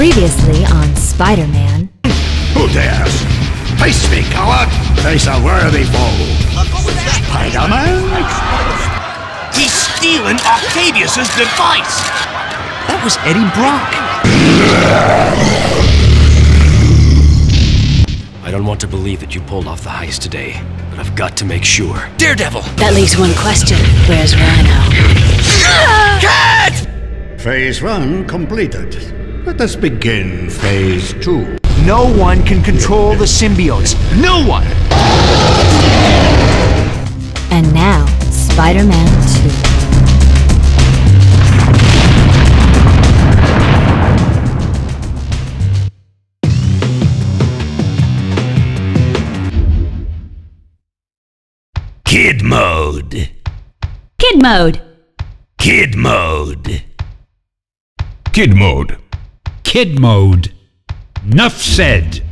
Previously on Spider Man. Who dares? Face me, coward! Face a worthy foe! Spider-Man? He's stealing Octavius's device! That was Eddie Brock. I don't want to believe that you pulled off the heist today, but I've got to make sure. Daredevil. That leaves one question. Where's Rhino? Cat! Phase one completed. Let us begin phase two. No one can control the symbiotes. No one. And now, Spider Man 2. Kid mode! Kid mode. Kid mode! Kid mode. Kid mode. Nuff said.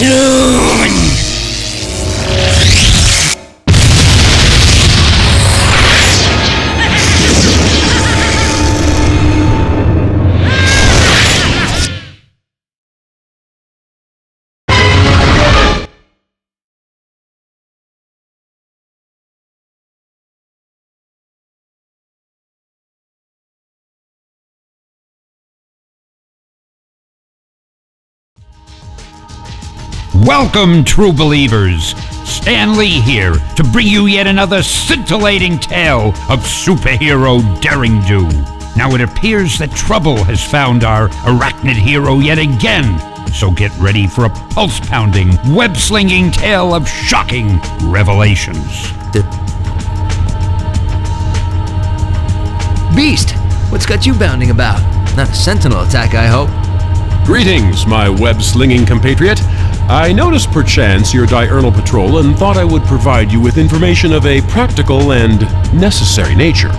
through Welcome, true believers. Stan Lee here to bring you yet another scintillating tale of superhero daring do. Now it appears that trouble has found our arachnid hero yet again. So get ready for a pulse pounding, web slinging tale of shocking revelations. Beast. What's got you bounding about? Not a sentinel attack, I hope. Greetings, my web slinging compatriot. I noticed perchance your diurnal patrol and thought I would provide you with information of a practical and necessary nature.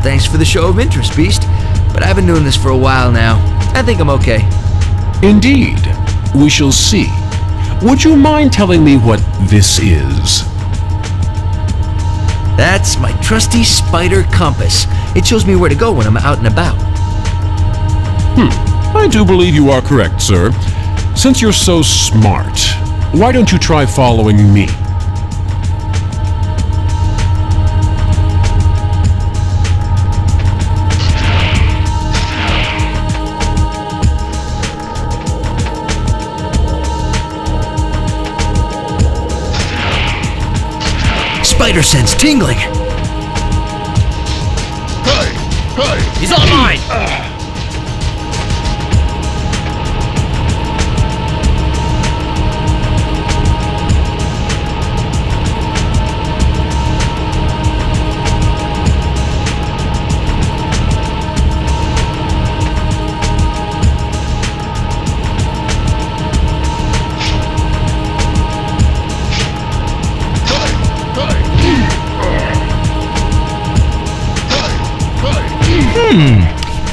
Thanks for the show of interest, Beast. But I've been doing this for a while now. I think I'm okay. Indeed. We shall see. Would you mind telling me what this is? That's my trusty spider compass. It shows me where to go when I'm out and about. Hmm. I do believe you are correct, sir. Since you're so smart, why don't you try following me? Spider sense tingling. Hey, hey. He's all mine! Uh. Hmm.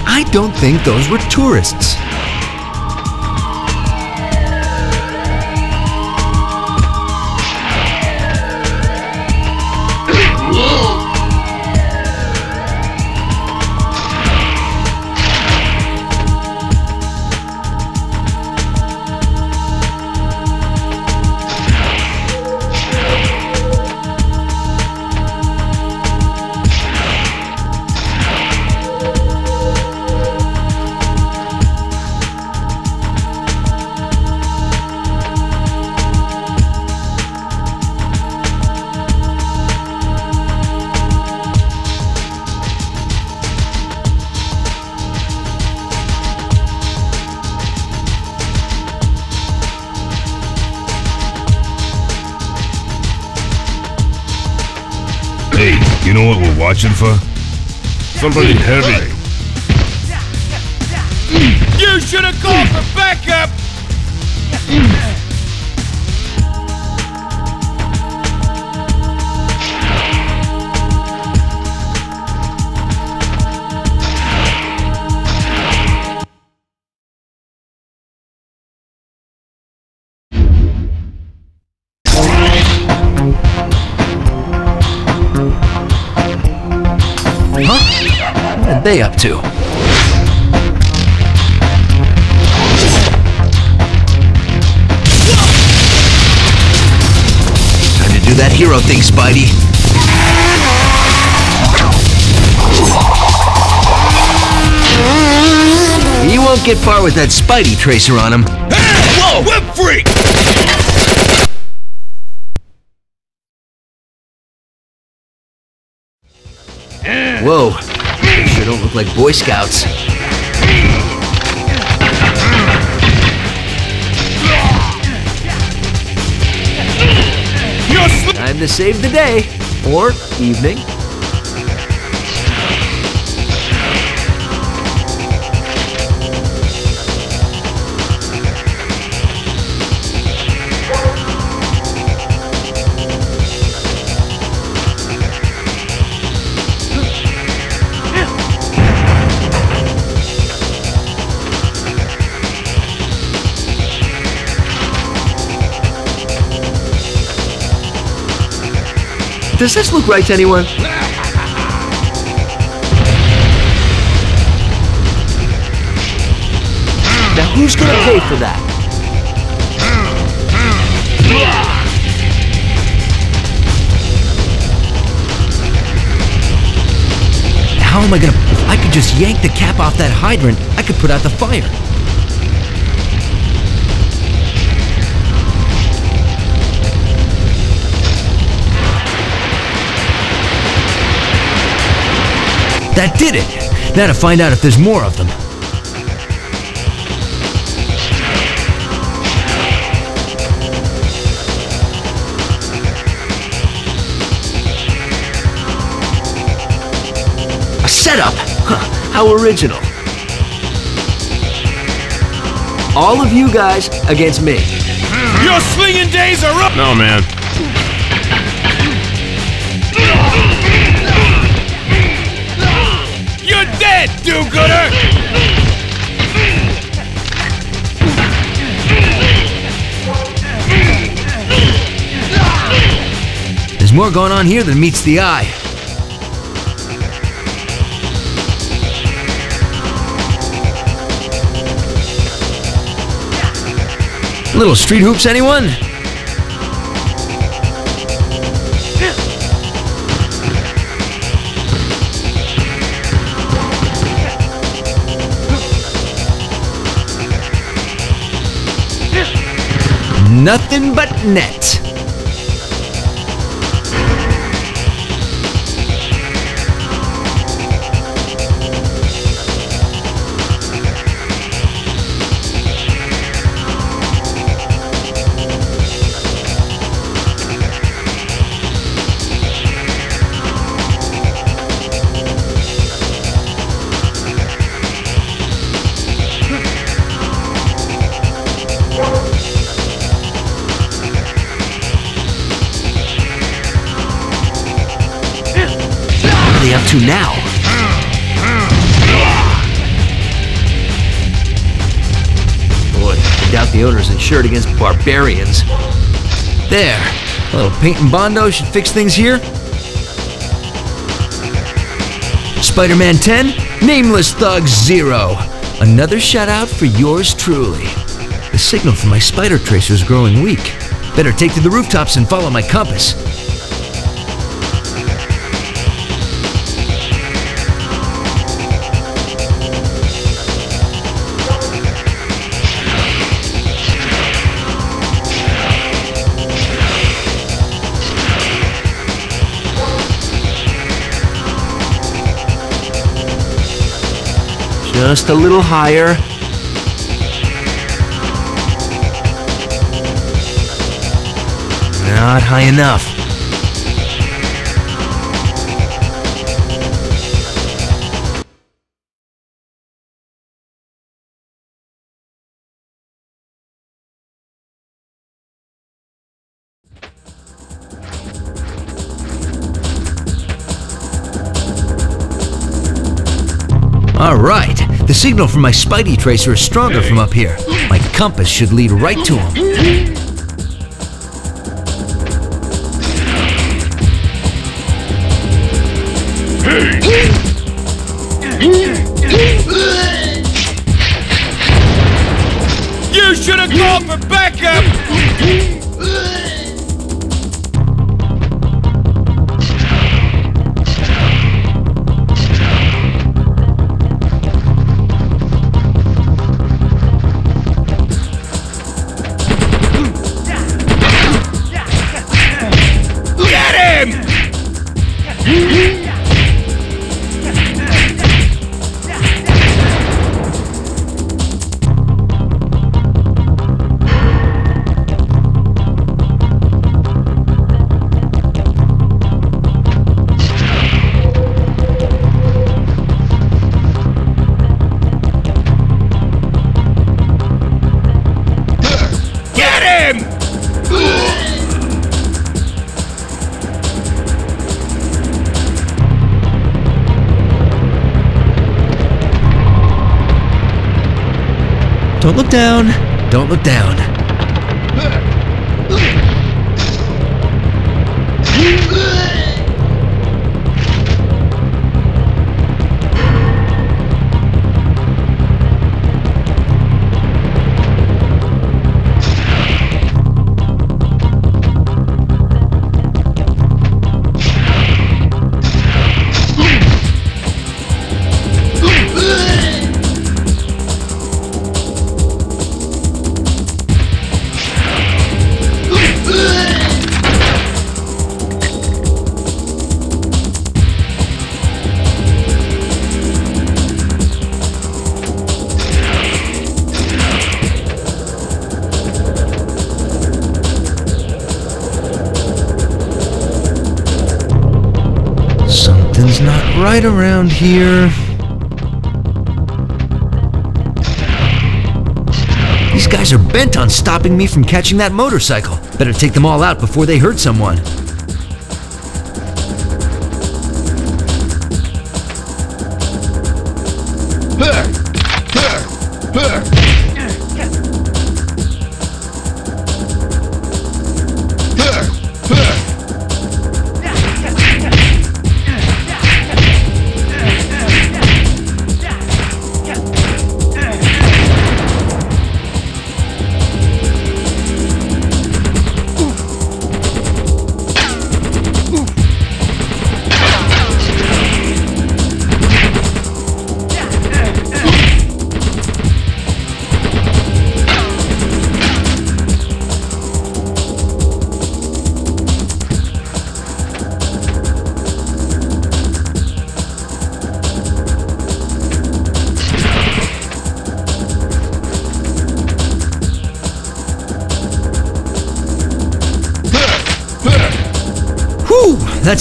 I don't think those were tourists. We're for? Somebody heavy. You should have called for are they up to? Time to do that hero thing, Spidey. He won't get far with that Spidey tracer on him. Whoa! Whip freak! Whoa, sure don't look like Boy Scouts. Time to save the day. Or evening. Does this look right to anyone? Now who's gonna pay for that? How am I gonna... I could just yank the cap off that hydrant. I could put out the fire. That did it! Now to find out if there's more of them. A setup! Huh, how original. All of you guys against me. Your swinging days are up! No, man. Do-gooder! Eh? There's more going on here than meets the eye. Little street hoops, anyone? Nothing but net. Owner's insured against barbarians. There, a little paint and Bondo should fix things here. Spider-Man 10, Nameless Thug Zero. Another shout out for yours truly. The signal from my spider tracer is growing weak. Better take to the rooftops and follow my compass. Just a little higher. Not high enough. Signal from my Spidey tracer is stronger from up here. My compass should lead right to him. You should have called for backup! Look down. Here. These guys are bent on stopping me from catching that motorcycle. Better take them all out before they hurt someone. Whew,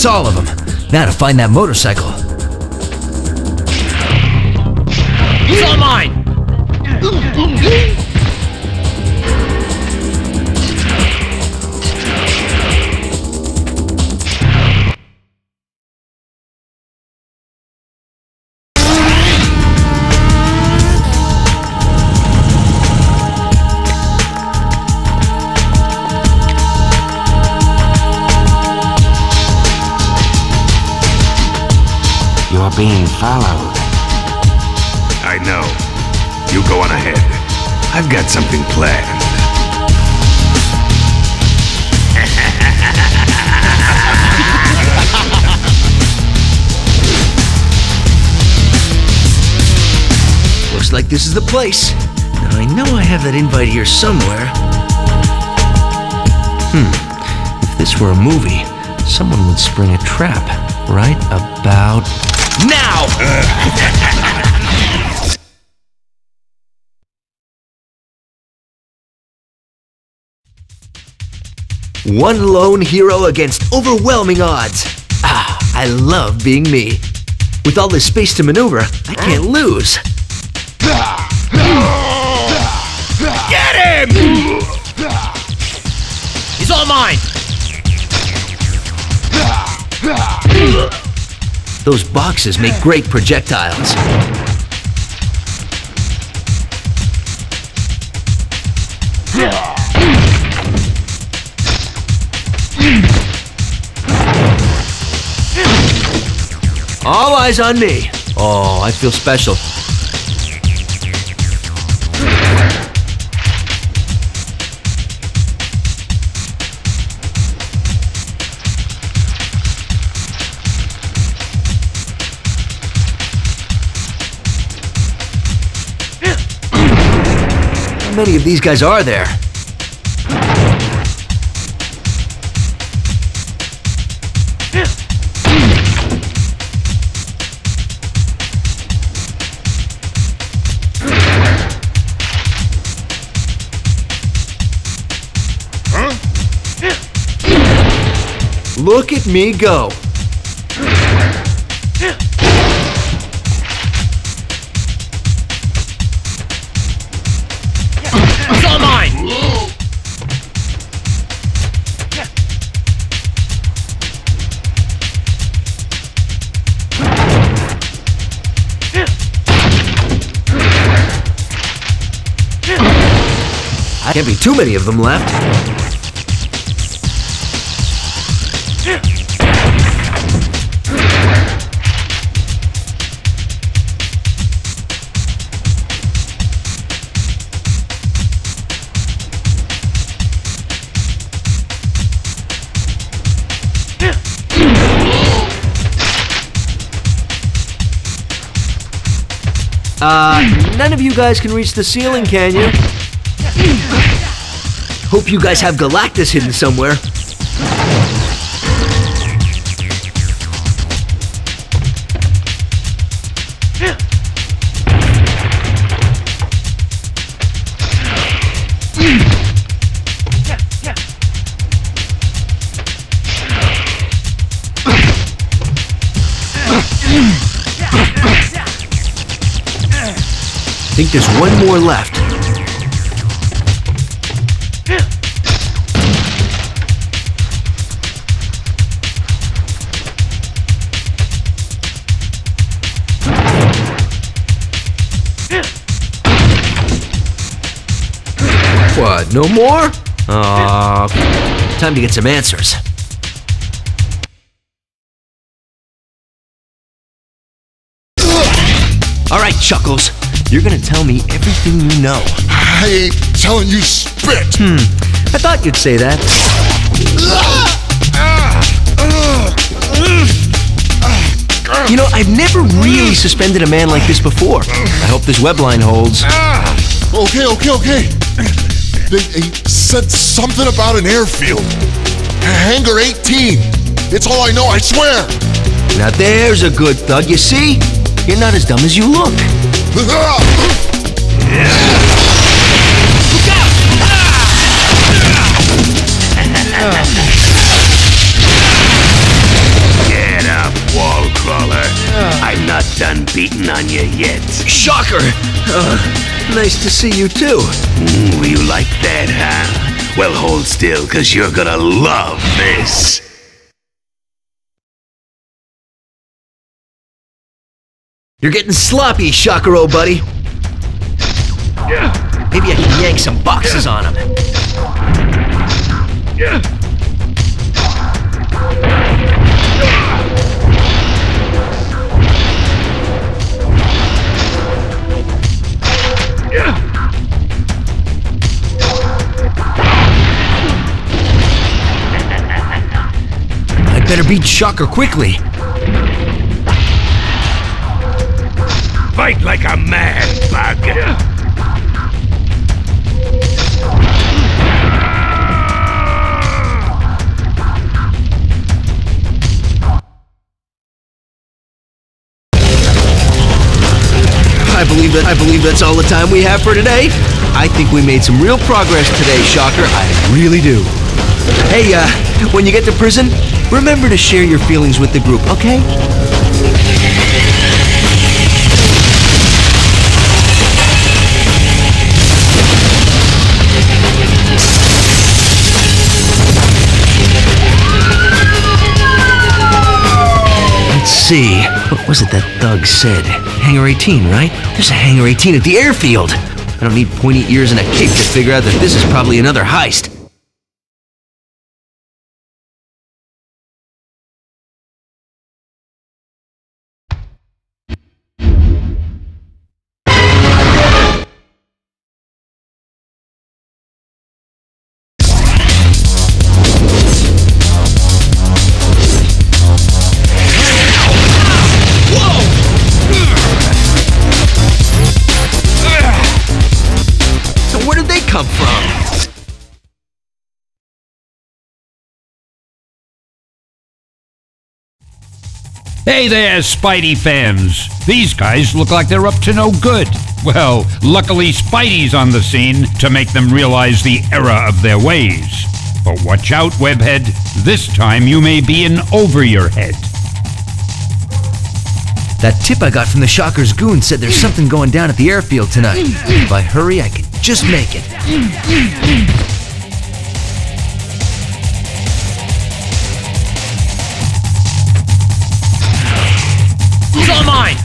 that's all of them. Now to find that motorcycle. That invite here somewhere. Hmm. If this were a movie, someone would spring a trap right about now! One lone hero against overwhelming odds. Ah, I love being me. With all this space to maneuver, I can't lose. mine! Those boxes make great projectiles. All eyes on me. Oh, I feel special. Many of these guys are there? Look at me go. Can't be too many of them left. Uh, none of you guys can reach the ceiling, can you? Hope you guys have Galactus hidden somewhere. I think there's one more left. No more? Aw, time to get some answers. All right, Chuckles. You're gonna tell me everything you know. I ain't telling you spit. Hmm. I thought you'd say that. You know, I've never really suspended a man like this before. I hope this web line holds. Okay, okay, okay. They, they said something about an airfield. Hangar 18. It's all I know, I swear. Now there's a good thug. You see? You're not as dumb as you look. Get up, wall crawler. I'm not done beating on you yet. Shocker! Uh, nice to see you too. Mm, you like that, huh? Well, hold still, cause you're gonna love this. You're getting sloppy, Shocker, old buddy. Maybe I can yank some boxes on him. Better beat Shocker quickly. Fight like a man, bug. I believe that I believe that's all the time we have for today. I think we made some real progress today, Shocker. I really do. Hey, uh, when you get to prison, remember to share your feelings with the group, okay? Let's see. What was it that thug said? Hangar 18, right? There's a Hangar 18 at the airfield. I don't need pointy ears and a cape to figure out that this is probably another heist. Hey there, Spidey fans. These guys look like they're up to no good. Well, luckily Spidey's on the scene to make them realize the error of their ways. But watch out, Webhead. This time you may be in over your head. That tip I got from the Shocker's goon said there's something going down at the airfield tonight. If I hurry, I can just make it. All mine!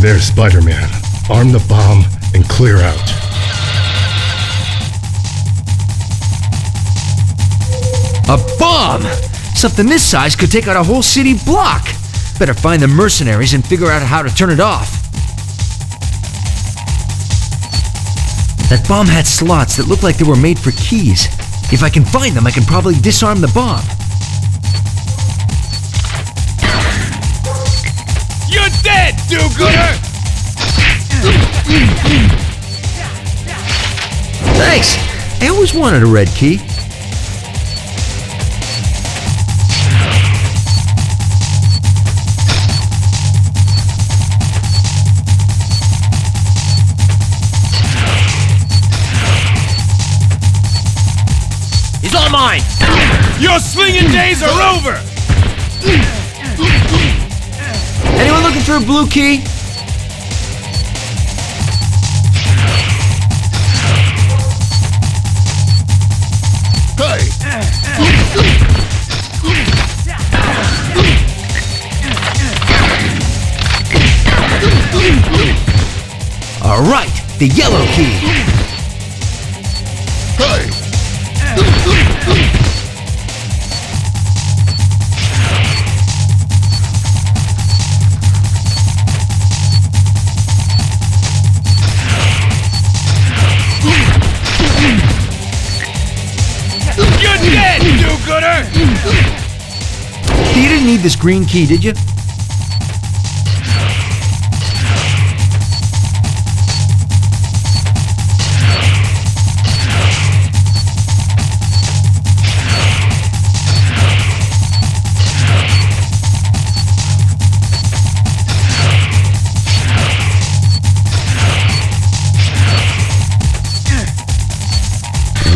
There's Spider-Man. Arm the bomb and clear out. A bomb! Something this size could take out a whole city block. Better find the mercenaries and figure out how to turn it off. That bomb had slots that looked like they were made for keys. If I can find them, I can probably disarm the bomb. You're dead, do-gooder! Thanks! I always wanted a red key. Mine! Your slinging days are over! Anyone looking for a blue key? Hey! All right, the yellow key. Hey! You didn't need this green key, did you?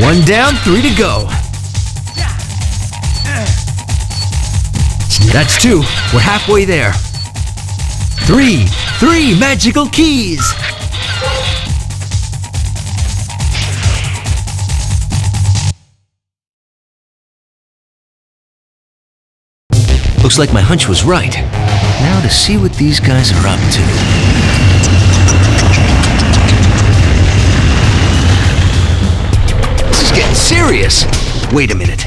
One down, three to go. That's two. We're halfway there. Three, three magical keys. Looks like my hunch was right. Now to see what these guys are up to. Serious. Wait a minute.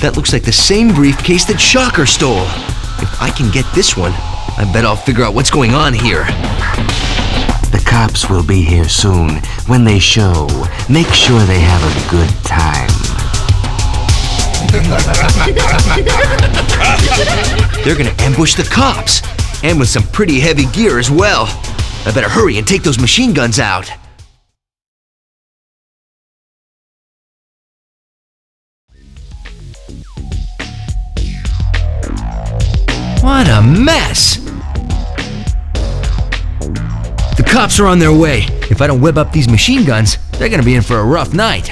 That looks like the same briefcase that Shocker stole. If I can get this one, I bet I'll figure out what's going on here. The cops will be here soon. When they show, make sure they have a good time. They're gonna ambush the cops, and with some pretty heavy gear as well. I better hurry and take those machine guns out. What a mess! The cops are on their way. If I don't whip up these machine guns, they're gonna be in for a rough night.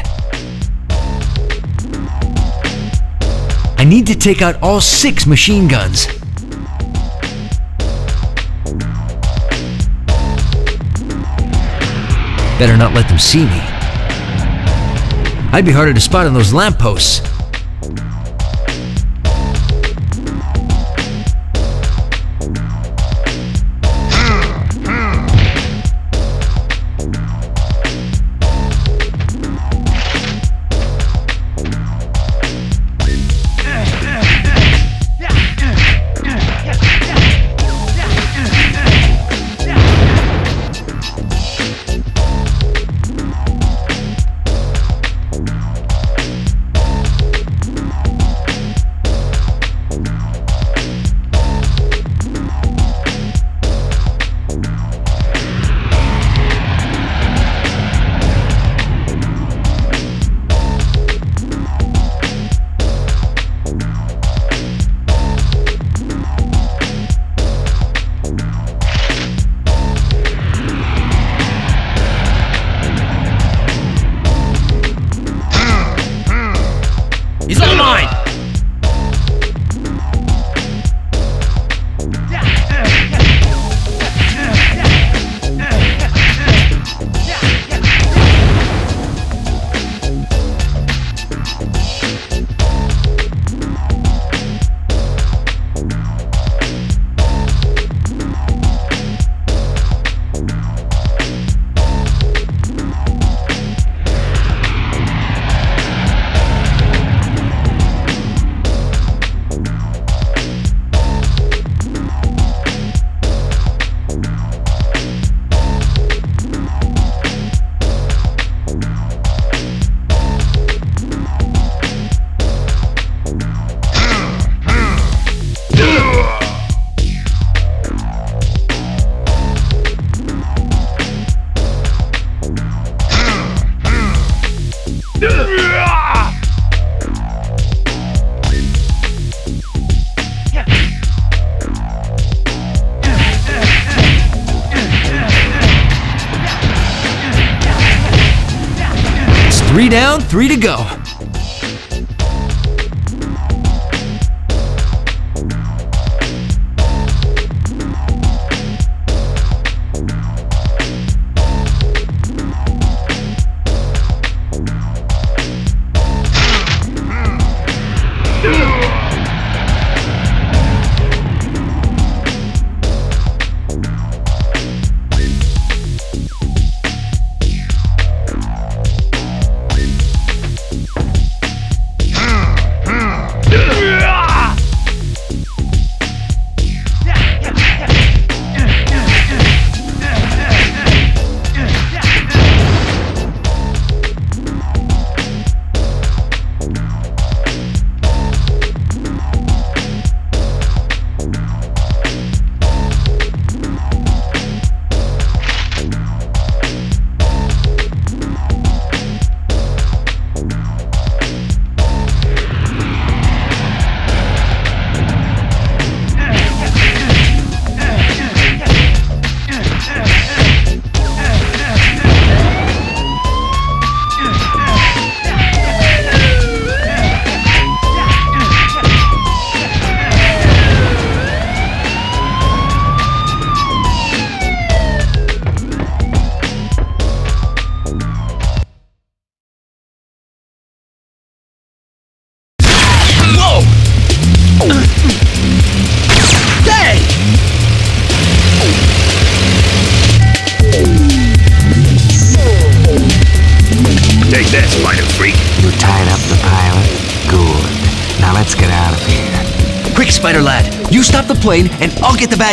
I need to take out all six machine guns. Better not let them see me. I'd be harder to spot on those lampposts. Three down, three to go.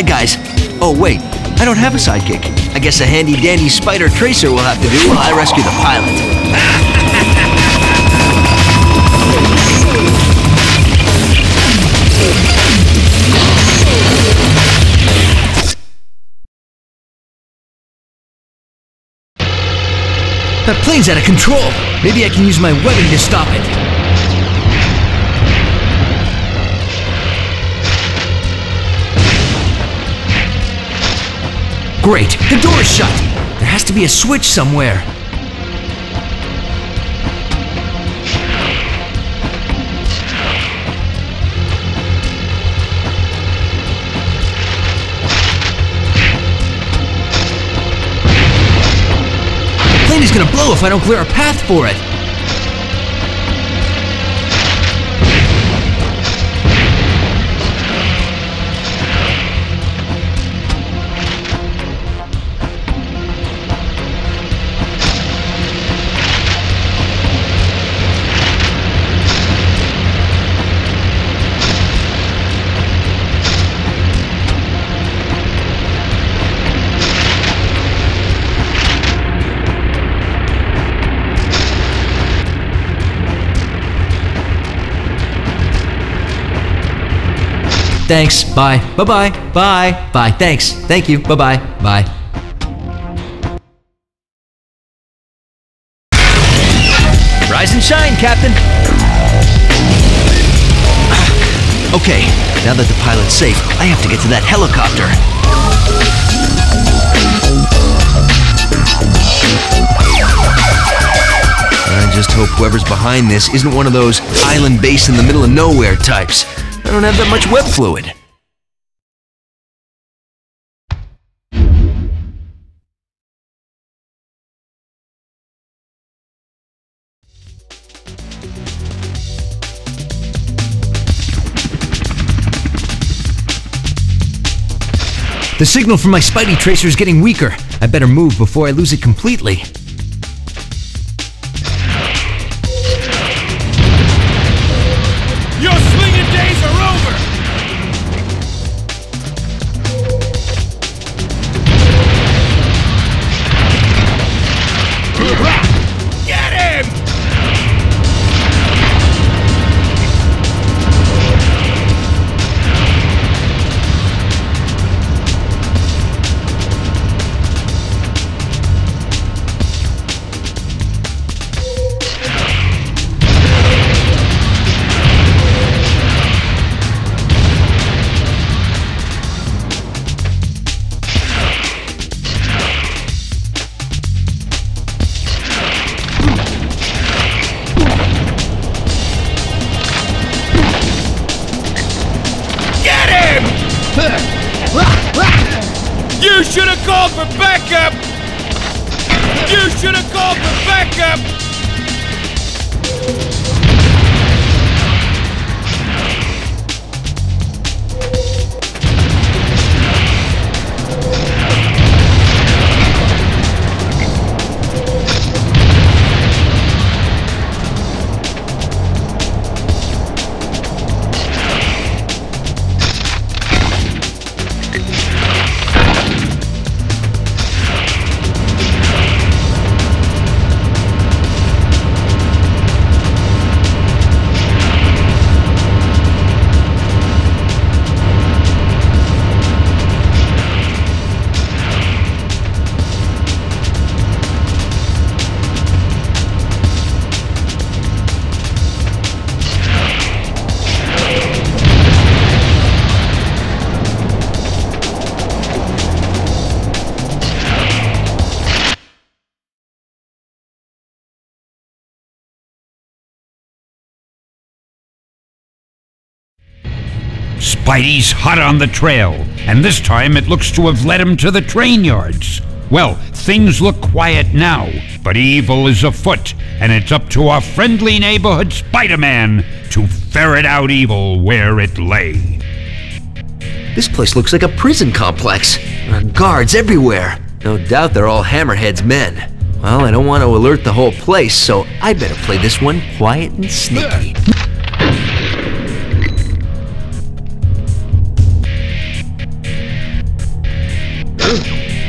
Bad guys. Oh, wait, I don't have a sidekick. I guess a handy dandy Spider Tracer will have to do while I rescue the pilot. That plane's out of control. Maybe I can use my webbing to stop it. Great, the door's shut. There has to be a switch somewhere. The plane is gonna blow if I don't clear a path for it. Thanks. Bye. Bye bye. Bye. Bye. Thanks. Thank you. Bye bye. Bye. Rise and shine, Captain. Okay, now that the pilot's safe, I have to get to that helicopter. I just hope whoever's behind this isn't one of those island base in the middle of nowhere types. I don't have that much web fluid. The signal from my Spidey tracer is getting weaker. I better move before I lose it completely. Spidey's hot on the trail, and this time it looks to have led him to the train yards. Well, things look quiet now, but evil is afoot, and it's up to our friendly neighborhood Spider-Man to ferret out evil where it lay. This place looks like a prison complex. There are guards everywhere. No doubt they're all Hammerhead's men. Well, I don't want to alert the whole place, so I better play this one quiet and sneaky.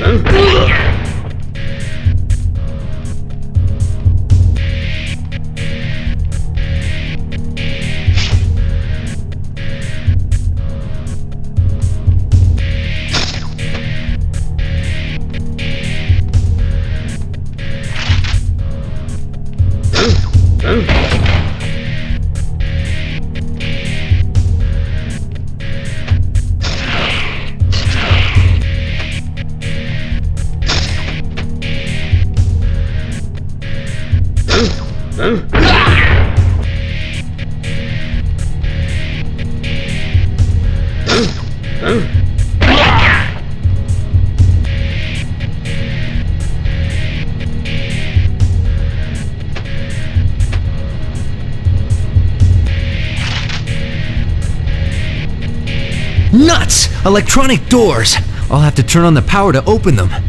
Huh? Nuts! Electronic doors! I'll have to turn on the power to open them.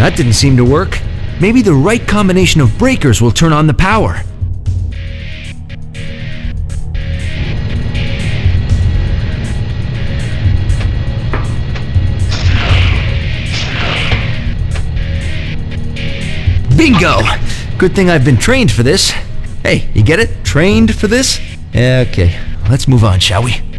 That didn't seem to work. Maybe the right combination of breakers will turn on the power. Bingo! Good thing I've been trained for this. Hey, you get it? Trained for this? Eh, okay, let's move on, shall we?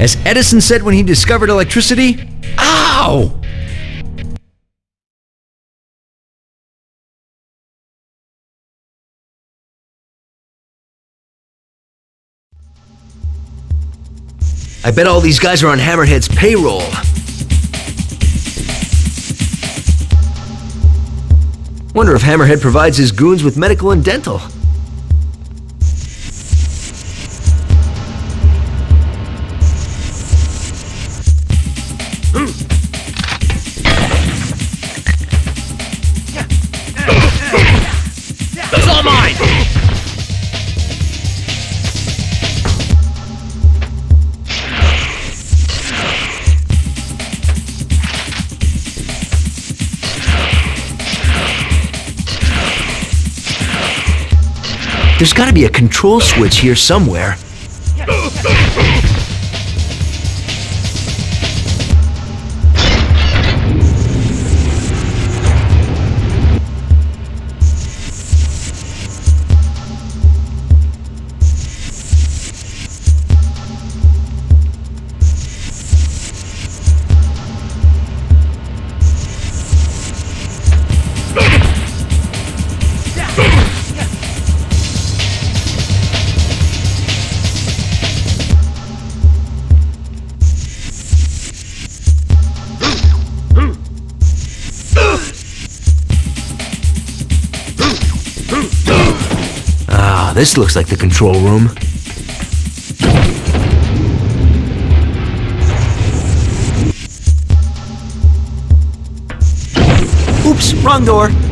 As Edison said when he discovered electricity, ow! I bet all these guys are on Hammerhead's payroll. Wonder if Hammerhead provides his goons with medical and dental. There's gotta be a control switch here somewhere. This looks like the control room. Oops, wrong door.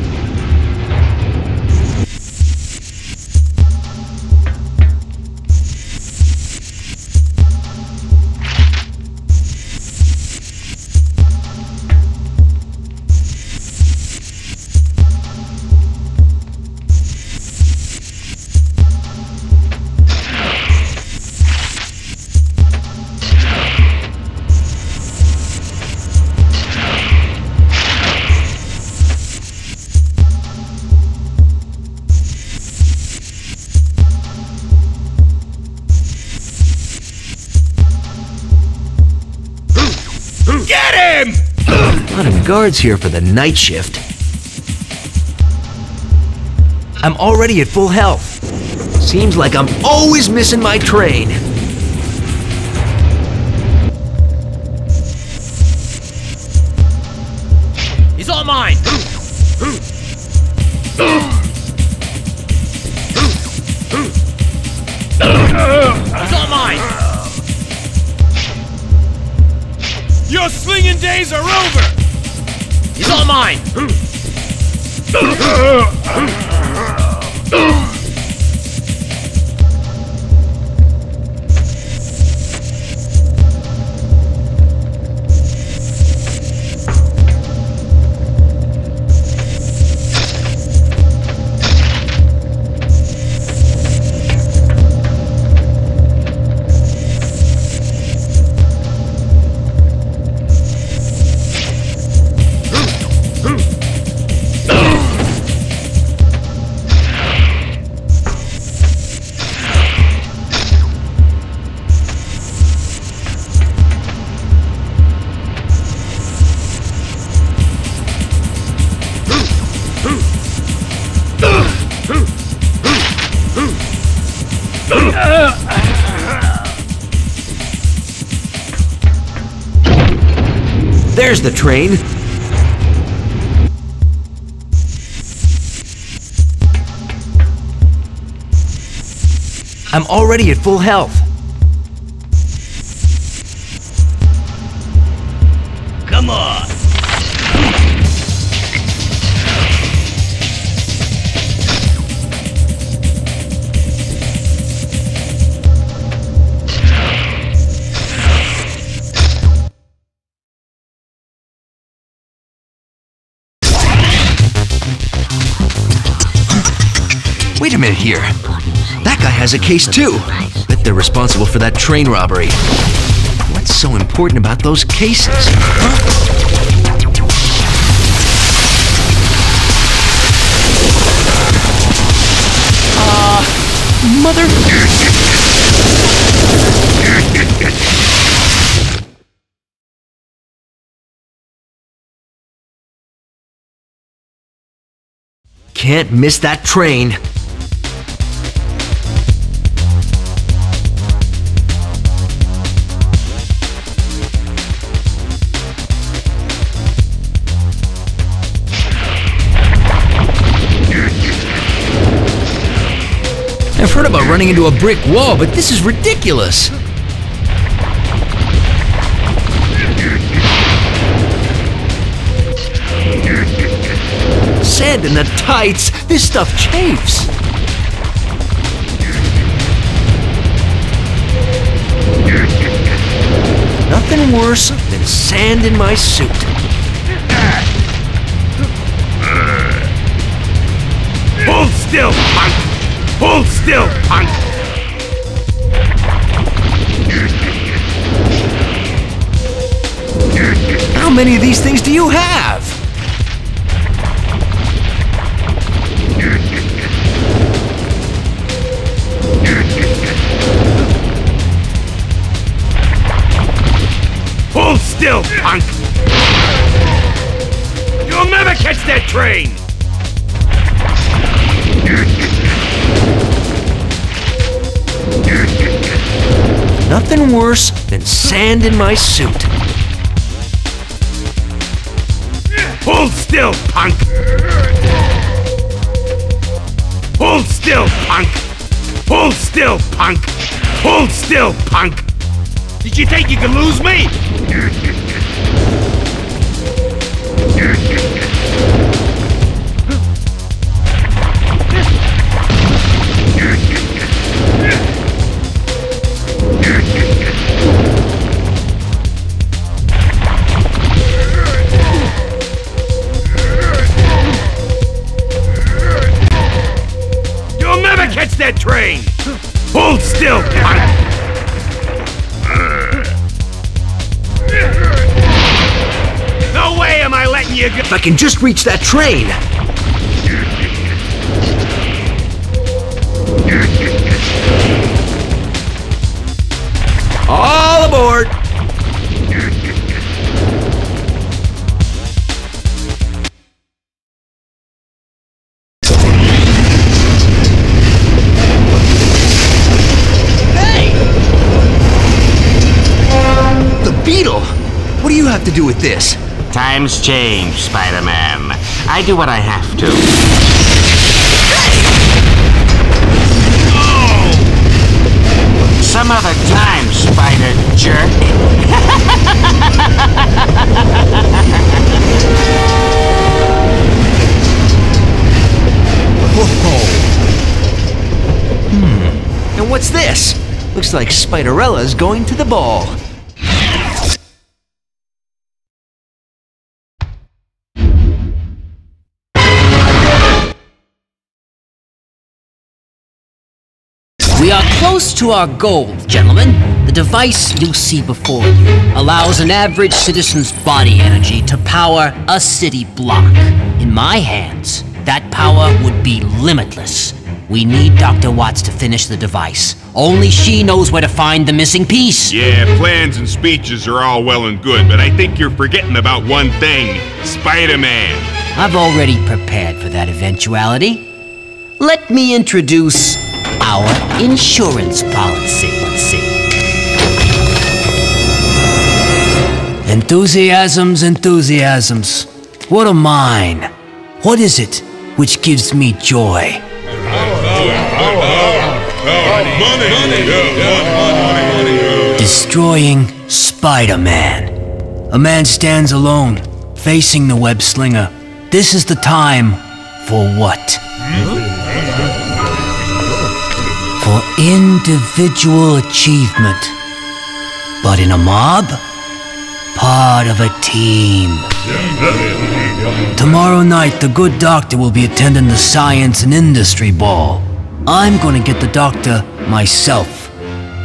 A guards here for the night shift. I'm already at full health. Seems like I'm always missing my train. He's all mine! He's all mine! Your slinging days are over! Mine! Hmm. There's the train. I'm already at full health. Wait a minute here. That guy has a case too. Bet they're responsible for that train robbery. What's so important about those cases? Huh? Uh, mother... Can't miss that train. Running into a brick wall, but this is ridiculous. Sand in the tights. This stuff chafes. Nothing worse than sand in my suit. Hold still! Hold still, punk! How many of these things do you have? Hold still, punk! You'll never catch that train! Nothing worse than sand in my suit. Hold still, punk! Hold still, punk! Hold still, punk! Hold still, punk! Did you think you could lose me? That train! Hold still, punk! No way am I letting you go! If I can just reach that train. All aboard! Do you have to do with this? Times change, Spider-Man. I do what I have to. Some other time, Spider Jerk. Hmm. And what's this? Looks like Spiderella's going to the ball. Are close to our goal, gentlemen. The device you see before you allows an average citizen's body energy to power a city block. In my hands, that power would be limitless. We need Dr. Watts to finish the device. Only she knows where to find the missing piece. Yeah, plans and speeches are all well and good, but I think you're forgetting about one thing Spider-Man. I've already prepared for that eventuality. Let me introduce our insurance policy. Enthusiasms, enthusiasms. What are mine? What is it which gives me joy? Destroying Spider Man. A man stands alone, facing the web slinger. This is the time for what? For individual achievement. But in a mob? Part of a team. Tomorrow night, the good doctor will be attending the Science and Industry Ball. I'm gonna get the doctor myself.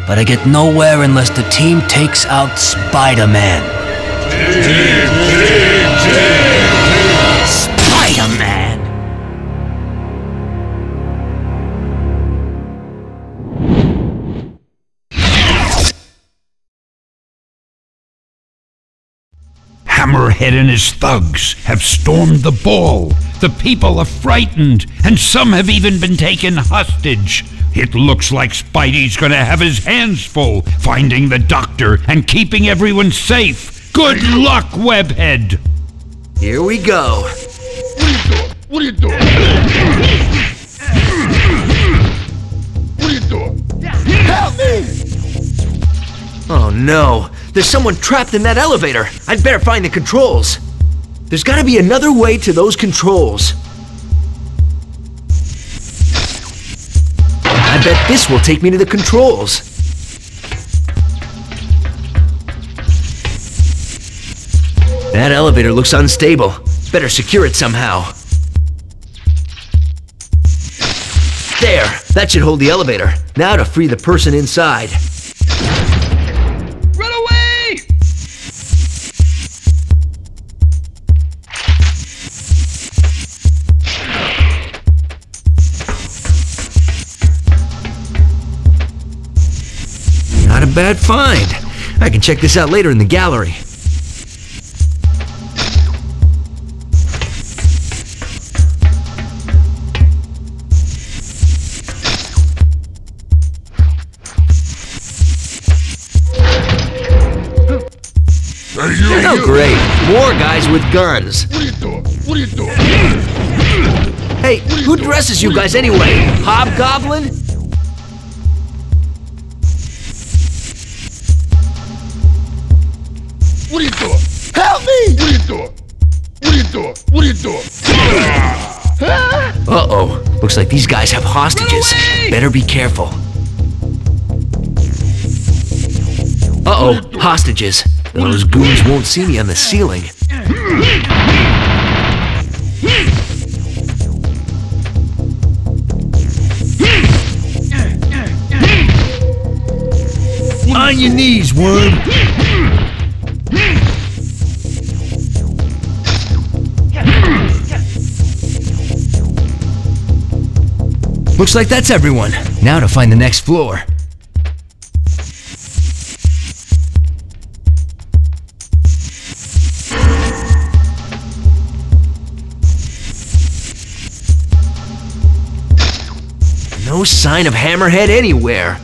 But I get nowhere unless the team takes out Spider Hammerhead and his thugs have stormed the ball. The people are frightened, and some have even been taken hostage. It looks like Spidey's gonna have his hands full finding the doctor and keeping everyone safe. Good luck, Webhead! Here we go. What are you doing? What are you doing? what are Help me! Oh no, there's someone trapped in that elevator. I'd better find the controls. There's gotta be another way to those controls. I bet this will take me to the controls. That elevator looks unstable. Better secure it somehow. There! That should hold the elevator. Now to free the person inside. Bad find. I can check this out later in the gallery. Oh, great. More guys with guns. What are you doing? What are you doing? Hey, who dresses you guys anyway? Hobgoblin? What are you doing? Help me! What are you doing? What are you doing? What are you doing? Uh-oh. Looks like these guys have hostages. Better be careful. Uh-oh. Hostages. Those goons won't see me on the ceiling. On your knees, worm. Looks like that's everyone. Now to find the next floor. No sign of Hammerhead anywhere.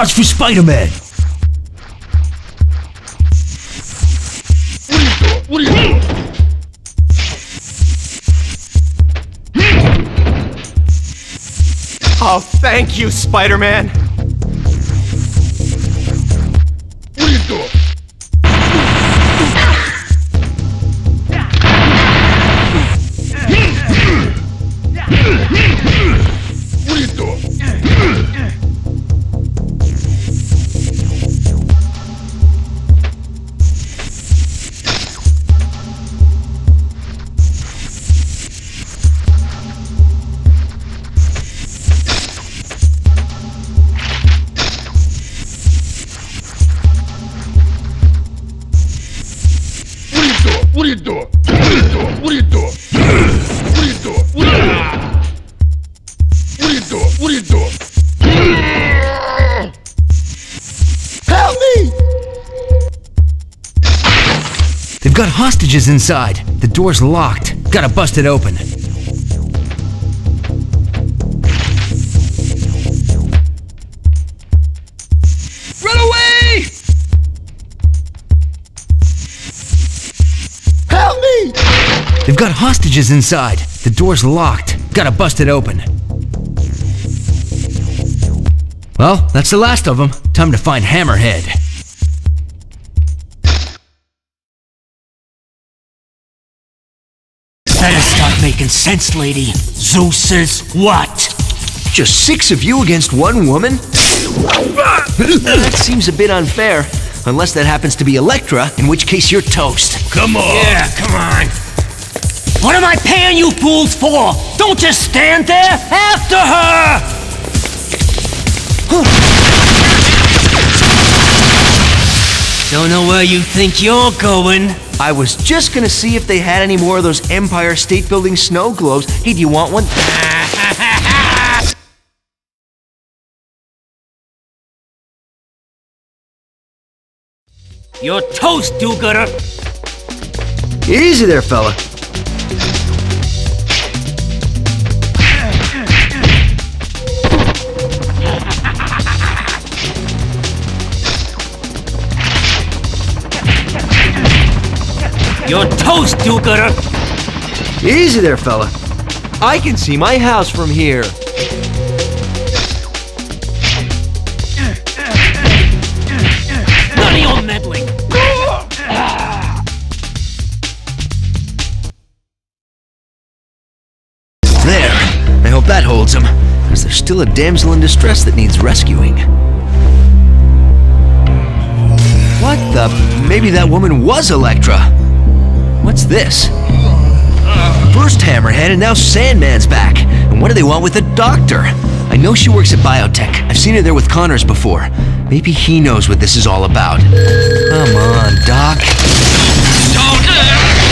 Watch for Spider-Man. Oh, thank you, Spider-Man. Inside. The door's locked. Gotta bust it open. Run away! Help me! They've got hostages inside. The door's locked. Gotta bust it open. Well, that's the last of them. Time to find Hammerhead. Making sense, lady. Zeus says what? Just six of you against one woman? that seems a bit unfair. Unless that happens to be Elektra, in which case you're toast. Come on. Yeah, come on. What am I paying you fools for? Don't just stand there! After her! Don't know where you think you're going. I was just gonna see if they had any more of those Empire State Building snow globes. Hey, do you want one? You're toast, do-gooder! Easy there, fella. You're toast, do-gooder! Easy there, fella. I can see my house from here. None of your meddling! There. I hope that holds him. Because there's still a damsel in distress that needs rescuing. What the? Maybe that woman was Elektra. What's this? First Hammerhead and now Sandman's back. And what do they want with the doctor? I know she works at biotech. I've seen her there with Connors before. Maybe he knows what this is all about. Come on, Doc.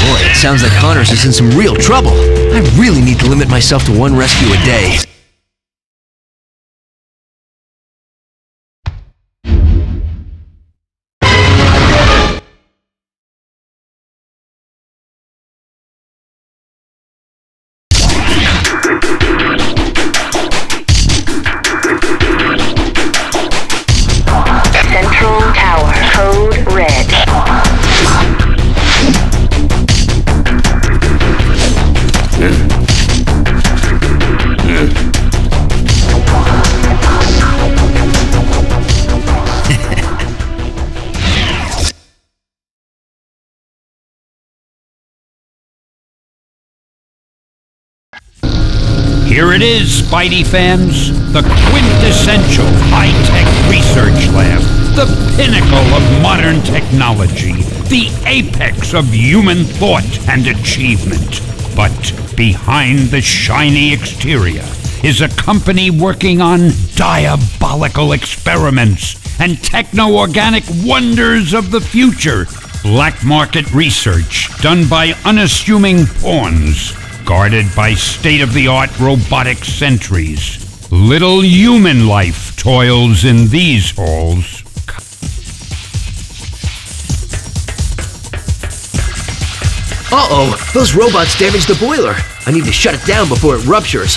Boy, it sounds like Connors is in some real trouble. I really need to limit myself to one rescue a day. Spidey fans. The quintessential high-tech research lab. The pinnacle of modern technology. The apex of human thought and achievement. But behind the shiny exterior is a company working on diabolical experiments and techno-organic wonders of the future. Black market research done by unassuming pawns guarded by state of the art robotic sentries. Little human life toils in these halls. Uh oh, those robots damaged the boiler. I need to shut it down before it ruptures.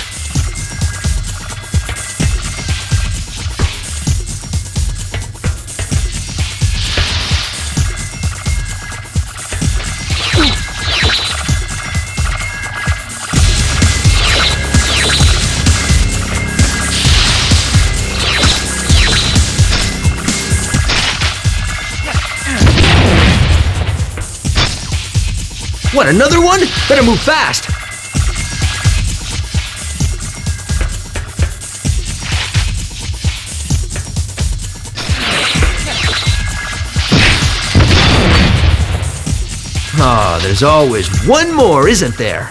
What, another one? Better move fast. Ah, there's always one more, isn't there?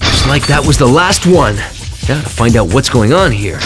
Looks like that was the last one. Now to find out what's going on here.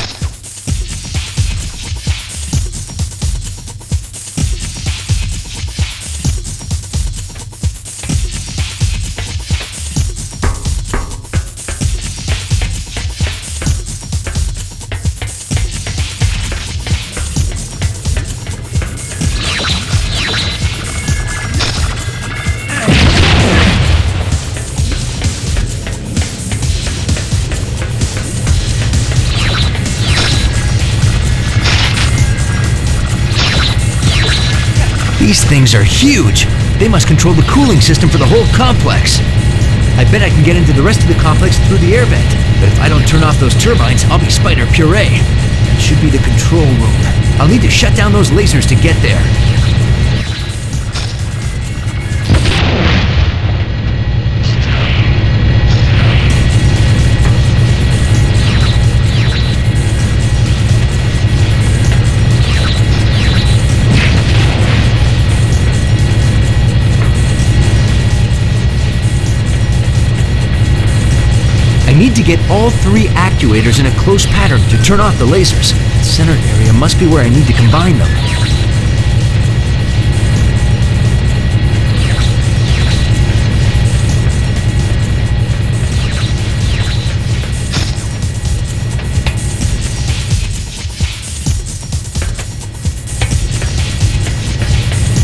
Things are huge. They must control the cooling system for the whole complex. I bet I can get into the rest of the complex through the air vent. But if I don't turn off those turbines, I'll be spider puree. That should be the control room. I'll need to shut down those lasers to get there. I need to get all three actuators in a close pattern to turn off the lasers. The center area must be where I need to combine them.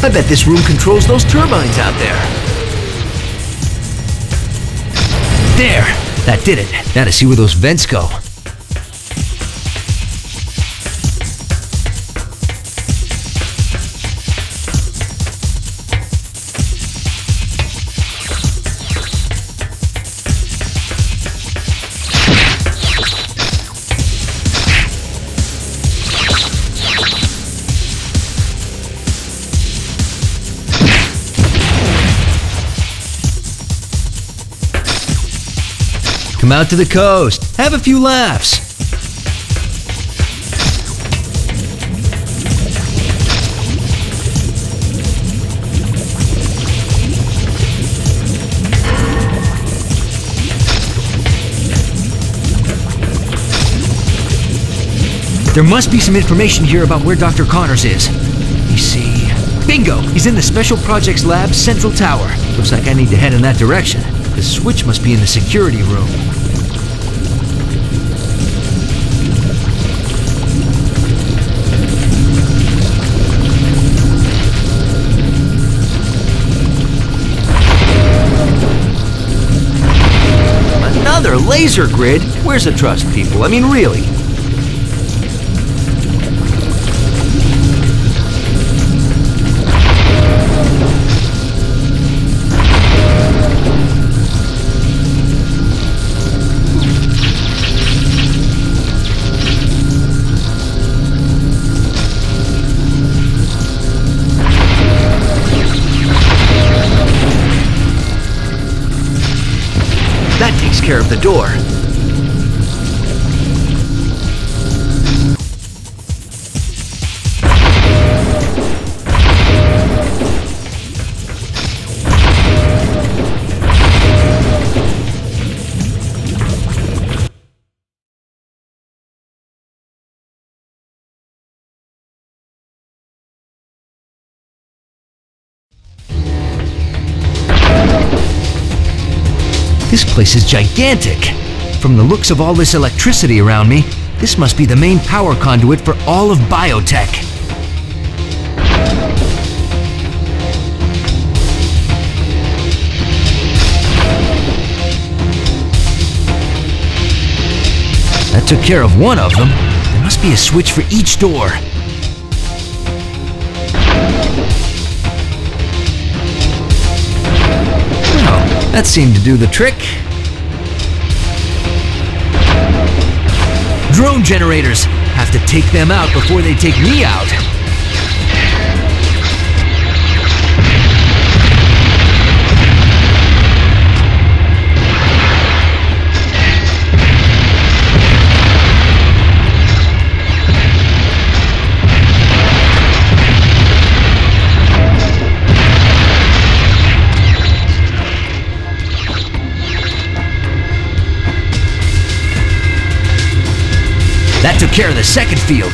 I bet this room controls those turbines out there. There! That did it. Now to see where those vents go. Out to the coast. Have a few laughs. There must be some information here about where Dr. Connors is. Me see. Bingo! He's in the Special Projects Lab Central Tower. Looks like I need to head in that direction. The switch must be in the security room. Laser grid? Where's the trust, people? I mean, really? Care of the door. Place is gigantic. From the looks of all this electricity around me, this must be the main power conduit for all of biotech. That took care of one of them. There must be a switch for each door. Well, that seemed to do the trick. Drone generators! Have to take them out before they take me out. That took care of the second field.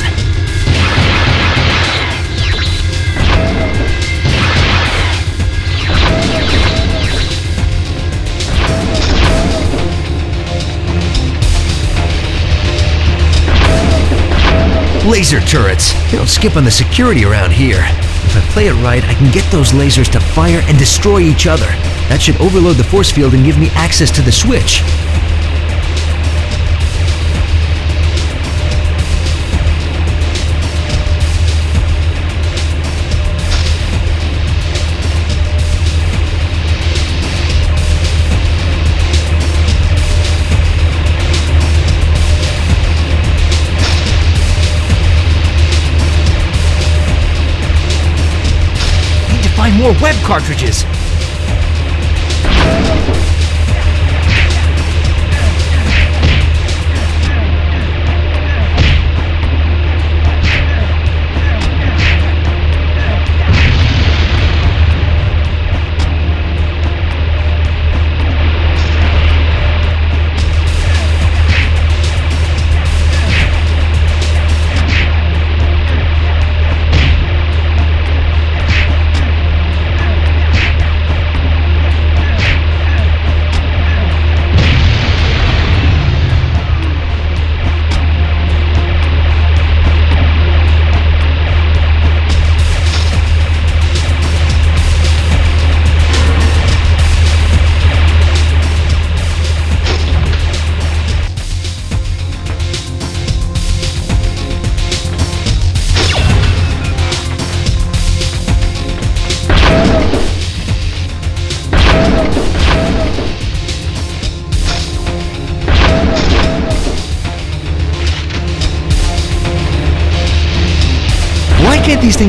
Laser turrets. They don't skip on the security around here. If I play it right, I can get those lasers to fire and destroy each other. That should overload the force field and give me access to the switch. More web cartridges.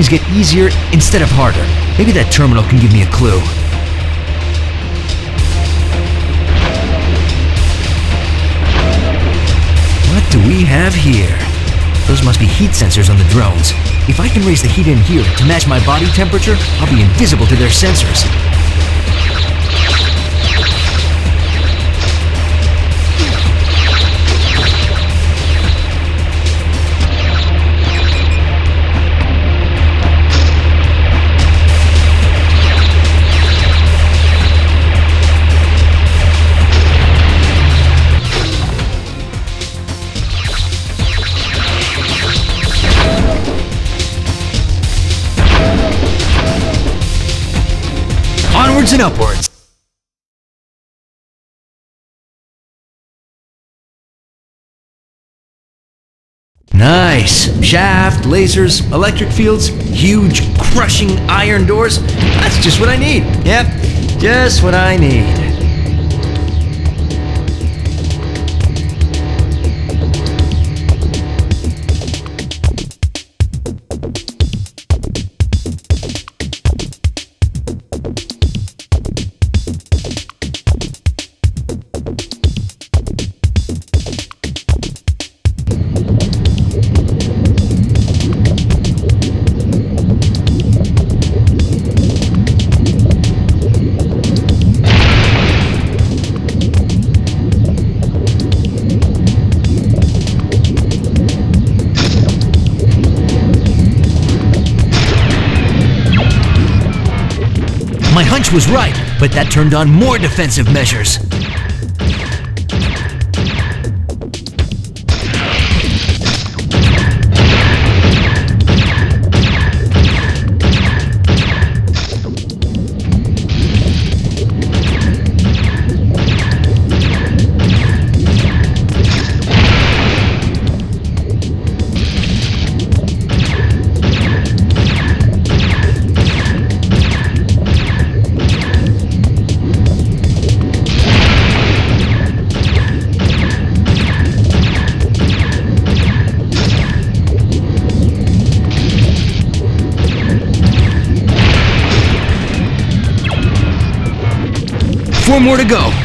Things get easier instead of harder? Maybe that terminal can give me a clue. What do we have here? Those must be heat sensors on the drones. If I can raise the heat in here to match my body temperature, I'll be invisible to their sensors. Onwards and upwards. Nice. Shaft, lasers, electric fields, huge crushing iron doors. That's just what I need. Yep, just what I need. Was right, but that turned on more defensive measures. More to go.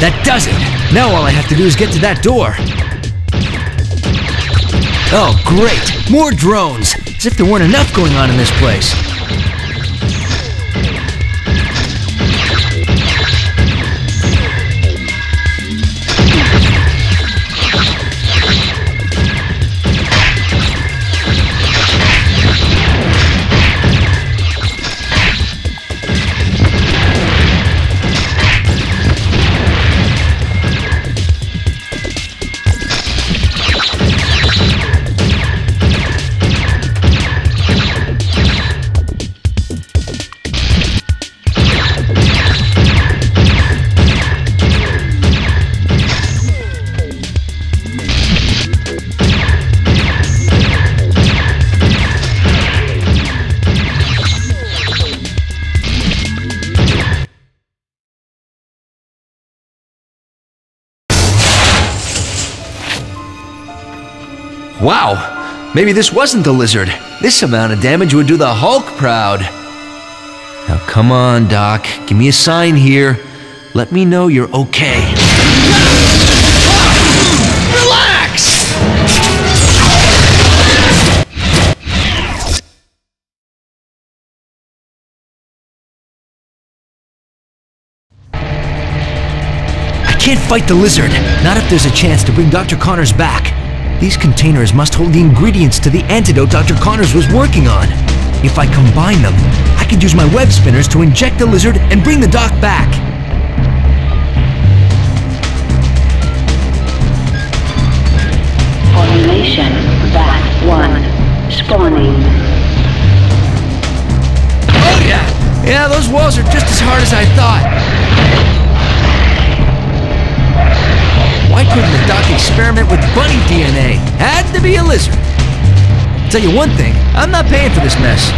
That does it. Now all I have to do is get to that door. Oh, great. More drones. As if there weren't enough going on in this place. Maybe this wasn't the lizard. This amount of damage would do the Hulk proud. Now come on, Doc. Give me a sign here. Let me know you're okay. Relax! I can't fight the lizard. Not if there's a chance to bring Dr. Connors back. These containers must hold the ingredients to the antidote Dr. Connors was working on. If I combine them, I could use my web spinners to inject the lizard and bring the doc back. Formulation VAT 1. Spawning. Oh yeah! Yeah, those walls are just as hard as I thought. Why couldn't the doc experiment with bunny DNA? Had to be a lizard. Tell you one thing, I'm not paying for this mess.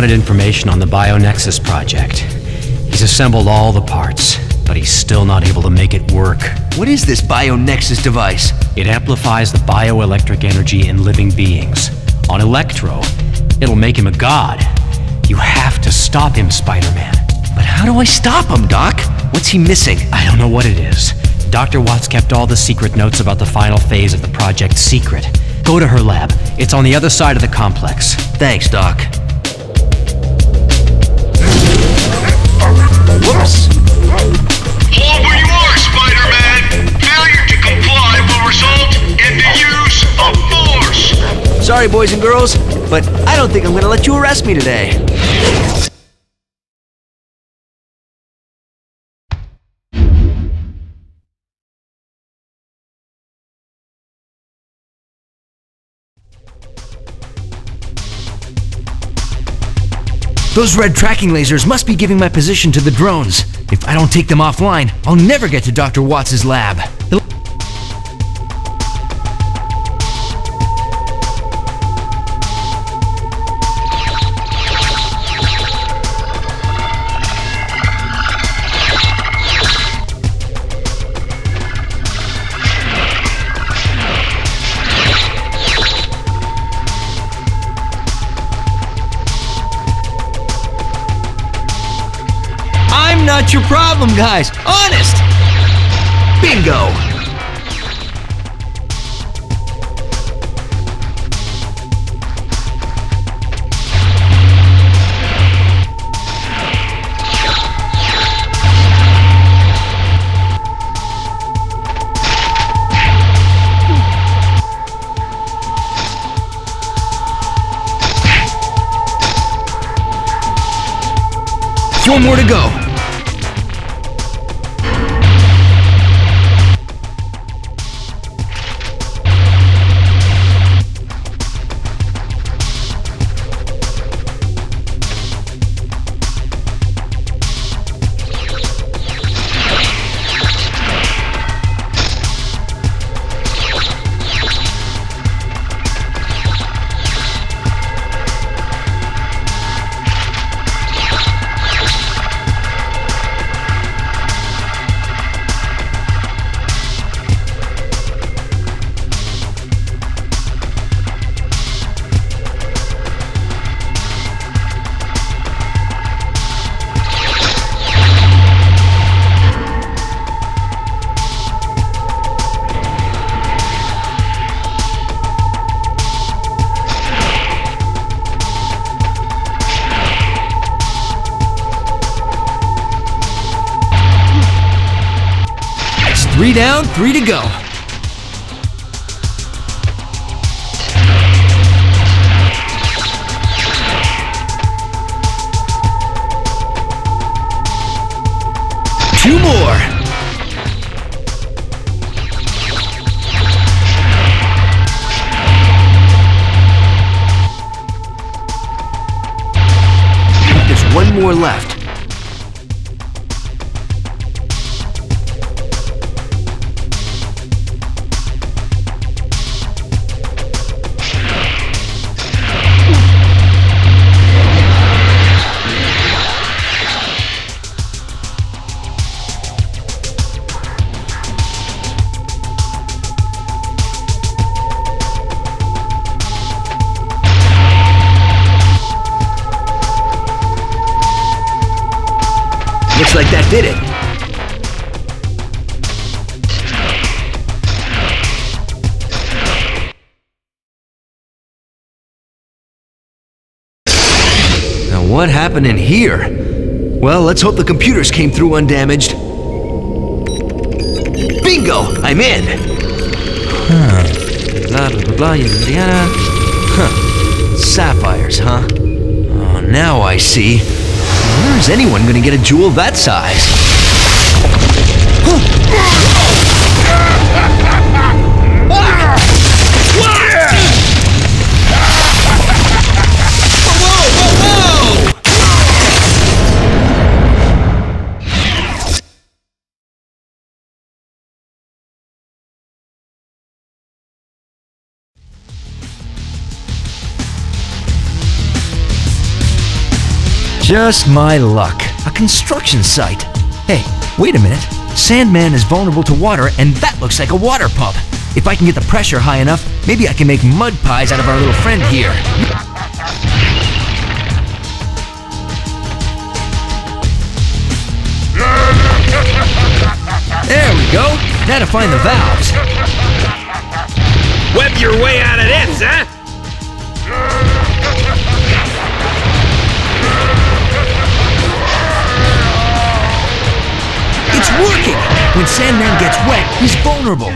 Wanted information on the BioNexus project. He's assembled all the parts, but he's still not able to make it work. What is this BioNexus device? It amplifies the bioelectric energy in living beings. On Electro, it'll make him a god. You have to stop him, Spider-Man. But how do I stop him, Doc? What's he missing? I don't know what it is. Dr. Watts kept all the secret notes about the final phase of the project secret. Go to her lab. It's on the other side of the complex. Thanks, Doc. Sorry, boys and girls, but I don't think I'm gonna let you arrest me today. Those red tracking lasers must be giving my position to the drones. If I don't take them offline, I'll never get to Dr. Watts' lab. Problem, guys. Honest. Bingo. Four more to go. Three to go. Happened in here? Well, let's hope the computers came through undamaged. Bingo! I'm in! Huh. Blah, blah, blah, blah. Huh. Sapphires, huh? Oh, now I see. Where is anyone gonna get a jewel that size? Just my luck. A construction site. Hey, wait a minute. Sandman is vulnerable to water, and that looks like a water pump. If I can get the pressure high enough, maybe I can make mud pies out of our little friend here. There we go. Now to find the valves. Web your way out of this, huh? When Sandman gets wet, he's vulnerable.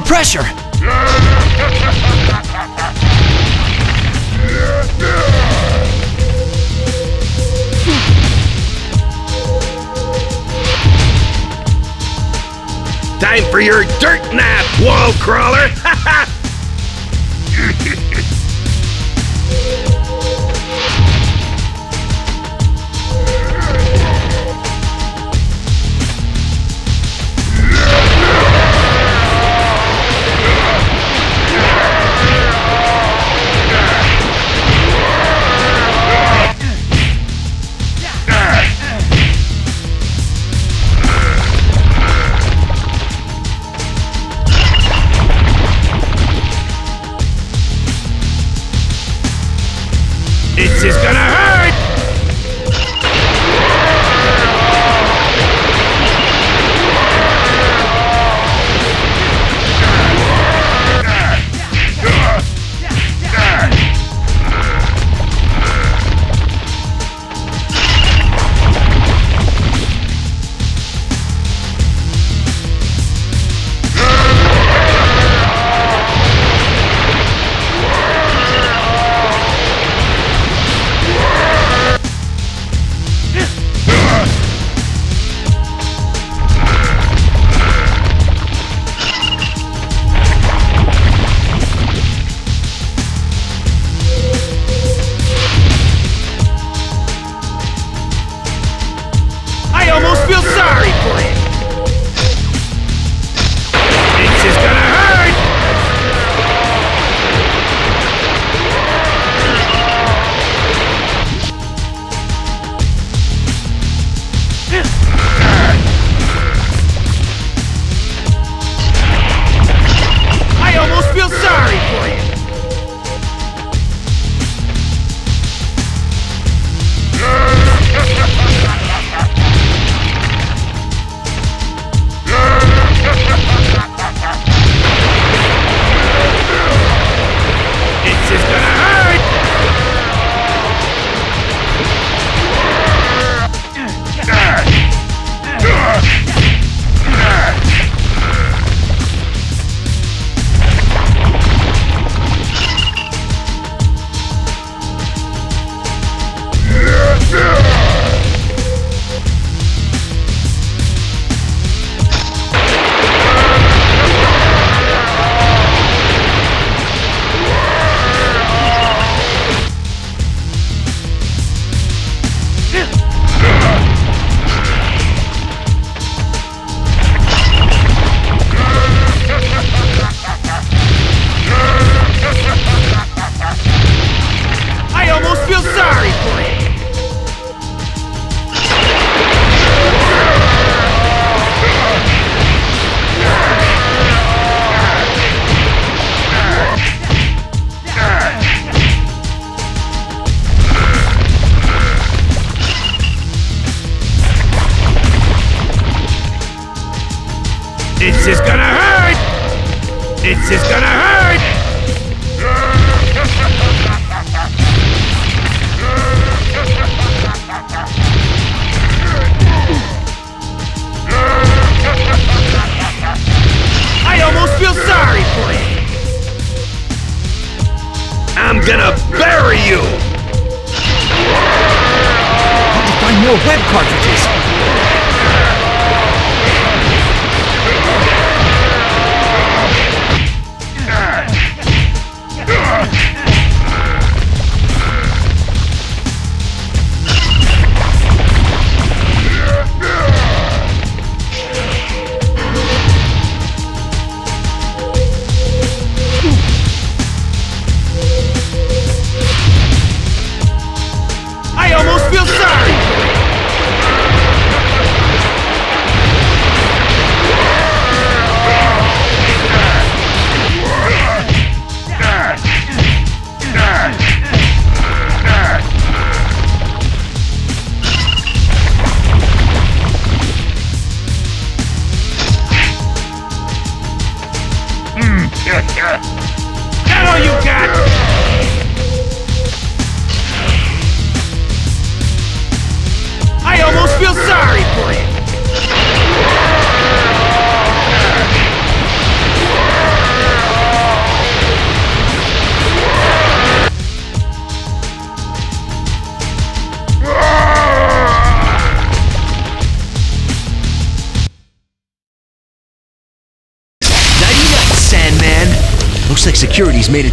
More pressure! Time for your dirt nap, wall crawler!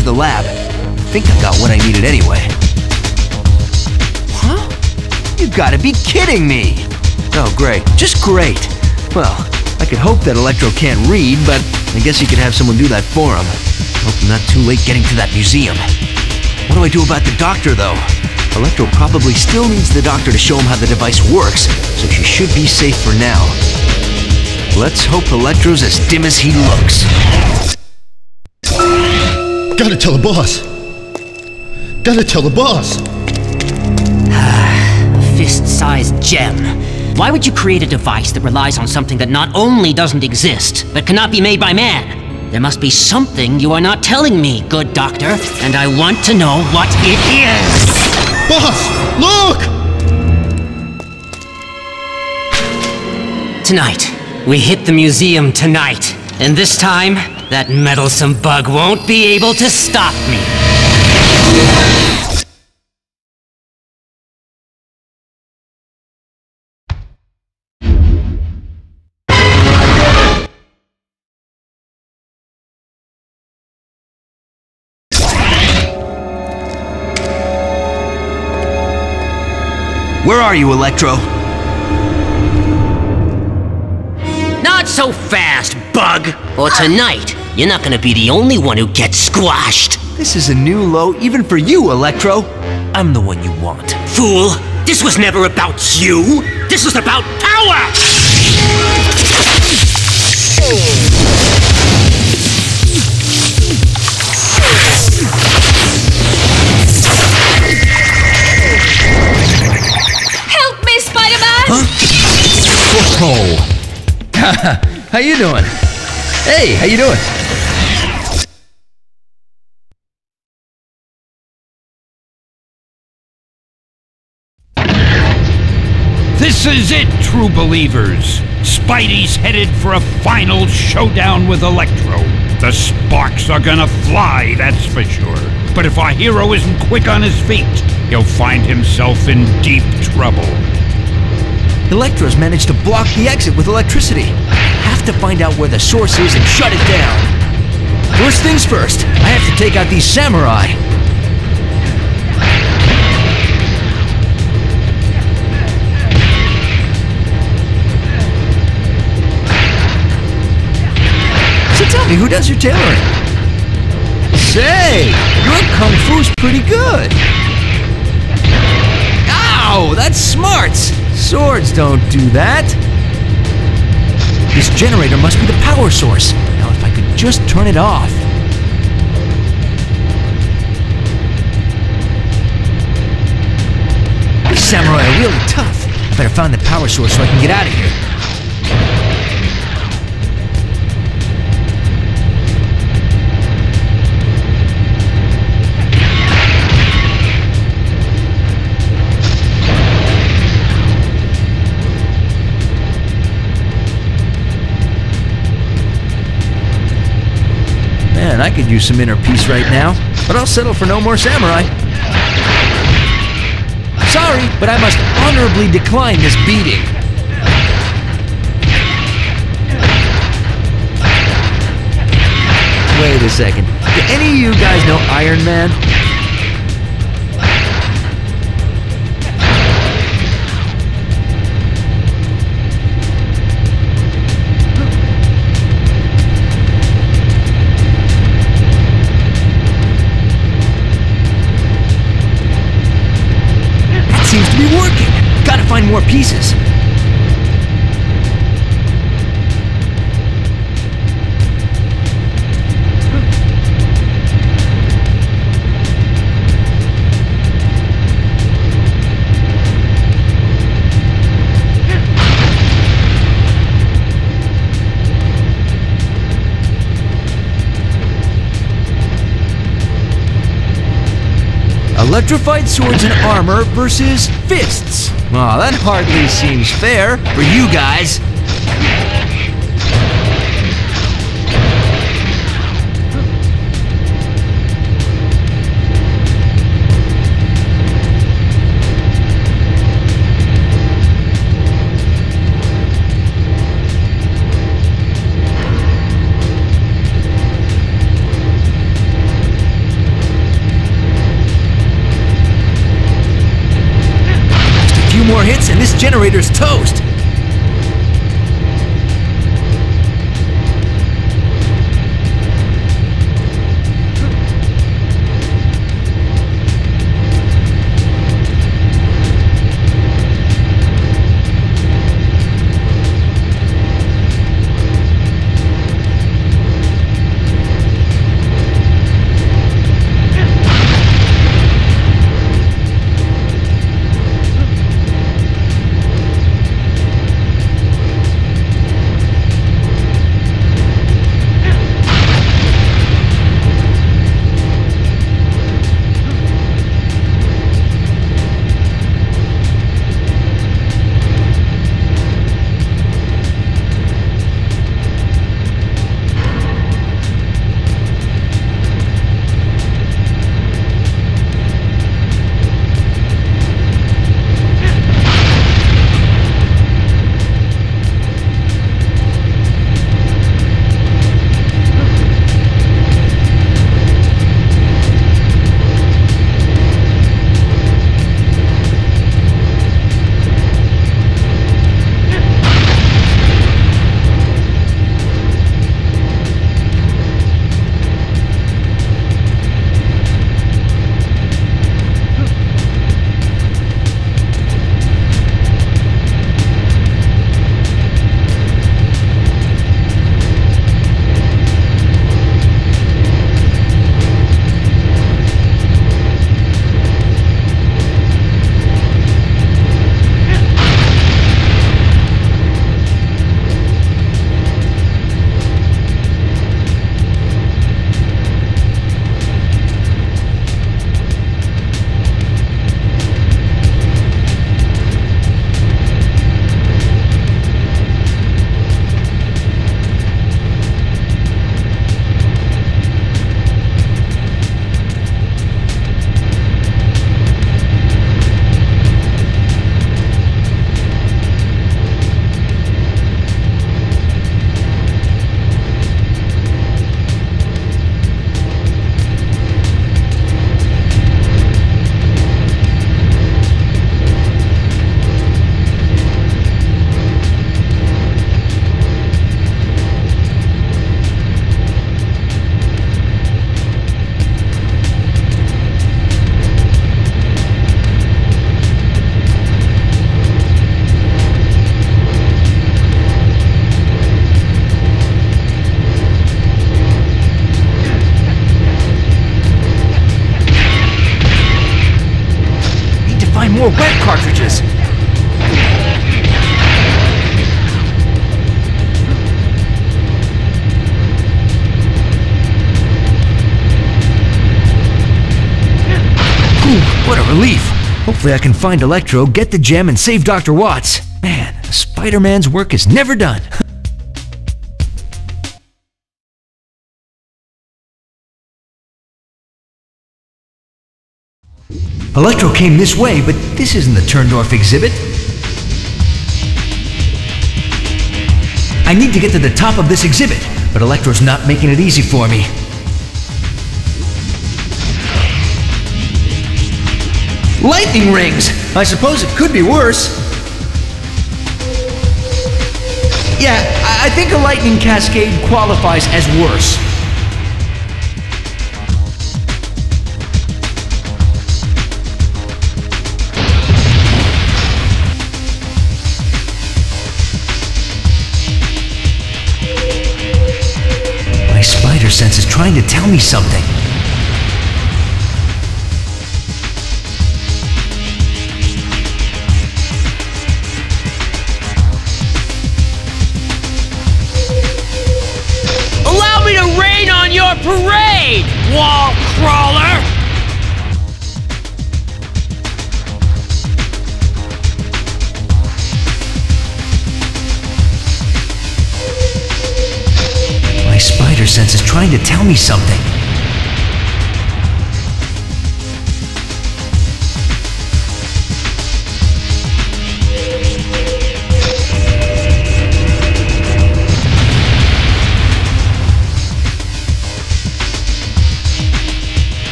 to the lab. I think I got what I needed anyway. Huh? You gotta be kidding me! Oh, great. Just great. Well, I could hope that Electro can't read, but I guess he could have someone do that for him. Hope I'm not too late getting to that museum. What do I do about the doctor, though? Electro probably still needs the doctor to show him how the device works, so she should be safe for now. Let's hope Electro's as dim as he looks. Gotta tell the boss. Gotta tell the boss. Fist-sized gem. Why would you create a device that relies on something that not only doesn't exist, but cannot be made by man? There must be something you are not telling me, good doctor, and I want to know what it is. Boss, look! Tonight. We hit the museum tonight. And this time, that meddlesome bug won't be able to stop me. Where are you, Electro? Not so fast, bug! Or tonight, you're not gonna be the only one who gets squashed. This is a new low even for you, Electro. I'm the one you want. Fool! This was never about you! This was about power! Help me, Spider-Man! Oh. how you doing? Hey, how you doing? This is it, true believers. Spidey's headed for a final showdown with Electro. The sparks are gonna fly, that's for sure. But if our hero isn't quick on his feet, he'll find himself in deep trouble. Electro's managed to block the exit with electricity. Have to find out where the source is and shut it down. First things first, I have to take out these samurai. So tell me, who does your tailoring? Say, your kung fu's pretty good. Ow, that's smart. Swords don't do that. This generator must be the power source. Now, if I could just turn it off. Samurai are really tough. Better find the power source so I can get out of here. Man, I could use some inner peace right now, but I'll settle for no more samurai. Sorry, but I must honorably decline this beating. Wait a second. Do any of you guys know Iron Man? Find more pieces. Electrified swords and armor versus fists. Aw, that hardly seems fair for you guys. Generator's toast. Hopefully I can find Electro, get the gem, and save Dr. Watts. Man, Spider-Man's work is never done. Electro came this way, but this isn't the Turndorf exhibit. I need to get to the top of this exhibit, but Electro's not making it easy for me. Lightning rings! I suppose it could be worse. Yeah, I think a lightning cascade qualifies as worse. My spider sense is trying to tell me something. Parade, wall crawler! My spider sense is trying to tell me something.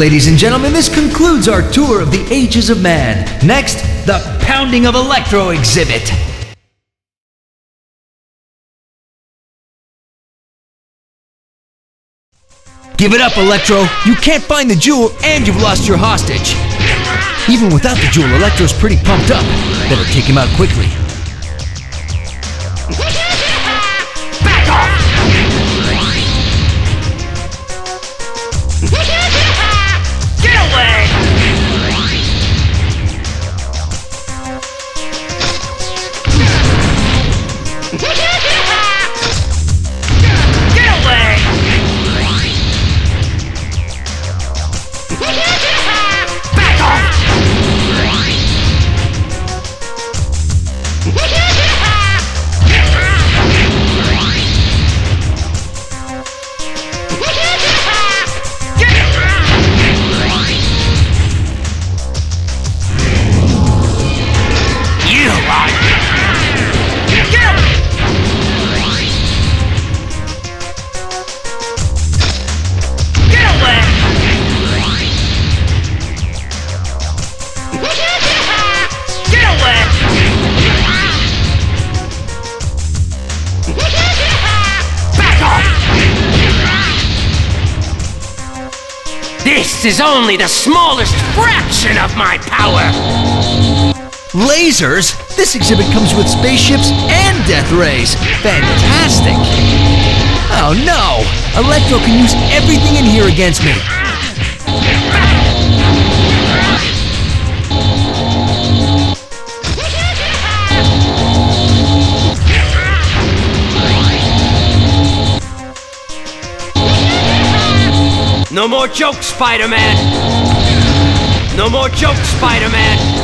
Ladies and gentlemen, this concludes our tour of the ages of man. Next, the Pounding of Electro exhibit. Give it up, Electro. You can't find the jewel and you've lost your hostage. Even without the jewel, Electro's pretty pumped up. Better take him out quickly. Back off! Only the smallest fraction of my power! Lasers? This exhibit comes with spaceships and death rays. Fantastic! Oh no! Electro can use everything in here against me. No more jokes, Spider-Man! No more jokes, Spider-Man!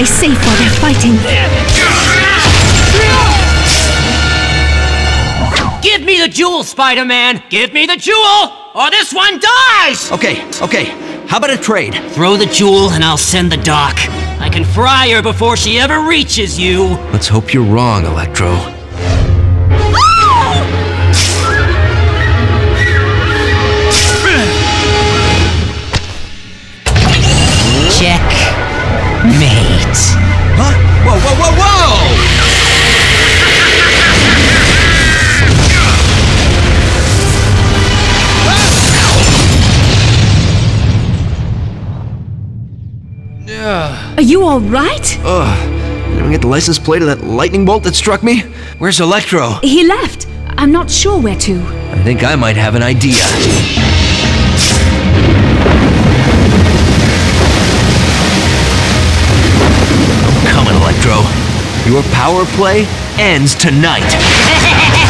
Get this safe while they're fighting. Give me the jewel, Spider-Man! Give me the jewel! Or this one dies! Okay, okay. How about a trade? Throw the jewel and I'll send the doc. I can fry her before she ever reaches you. Let's hope you're wrong, Electro. Check. Mate. Huh? Whoa, whoa, whoa, whoa! Are you all right? Ugh. Did anyone get the license plate of that lightning bolt that struck me? Where's Electro? He left. I'm not sure where to. I think I might have an idea. Your power play ends tonight.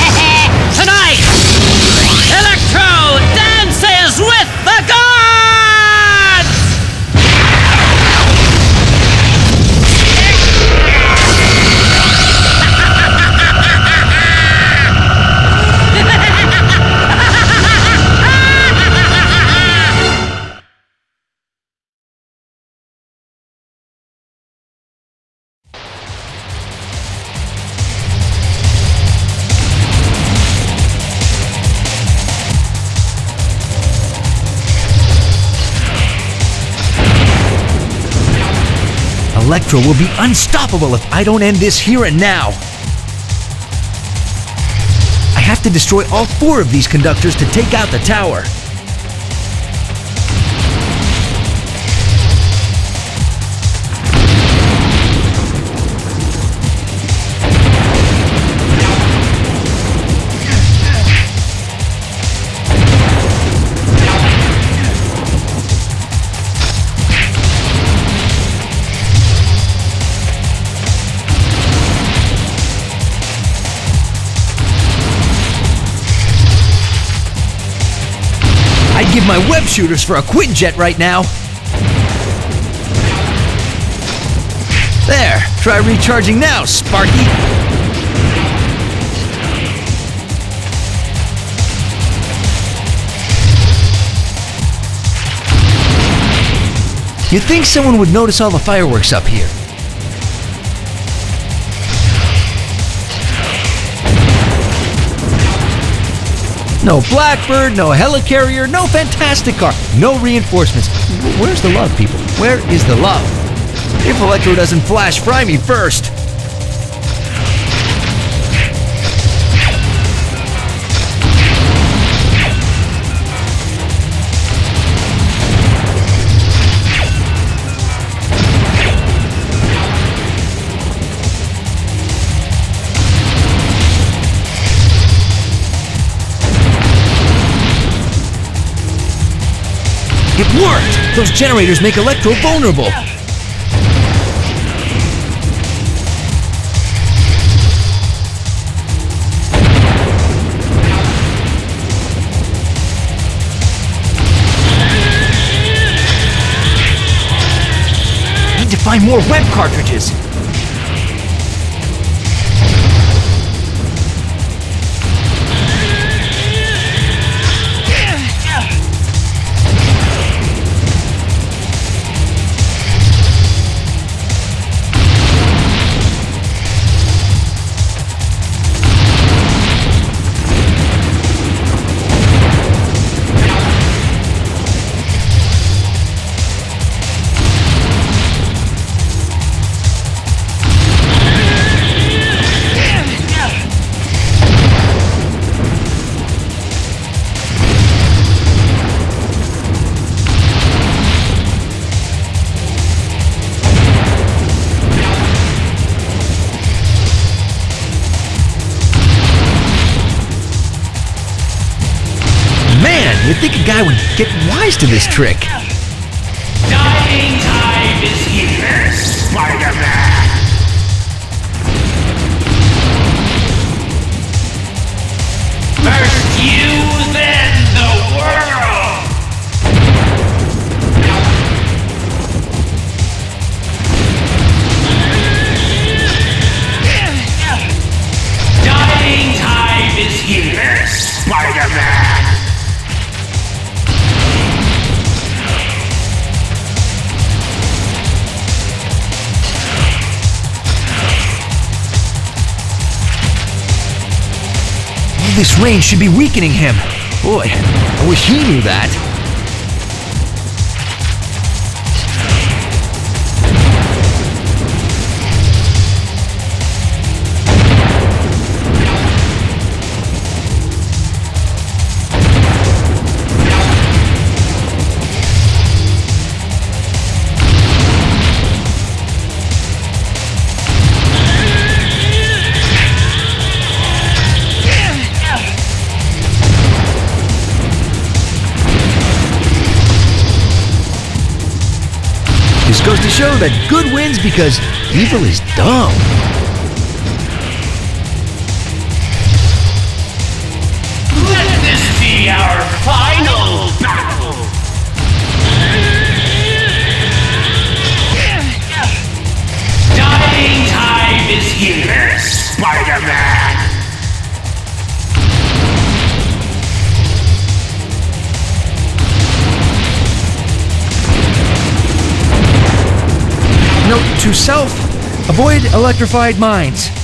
Electro will be unstoppable if I don't end this here and now. I have to destroy all four of these conductors to take out the tower. My web shooters for a Quinjet right now. There, try recharging now, Sparky. You'd think someone would notice all the fireworks up here. No Blackbird, no Helicarrier, no Fantastic Car, no reinforcements. Where's the love, people? Where is the love? If Electro doesn't flash fry me first. It worked! Those generators make Electro vulnerable. Need to find more web cartridges. To this trick. Rain should be weakening him. Boy, I wish he knew that. Show that good wins because evil is dumb. Note to self avoid electrified mines.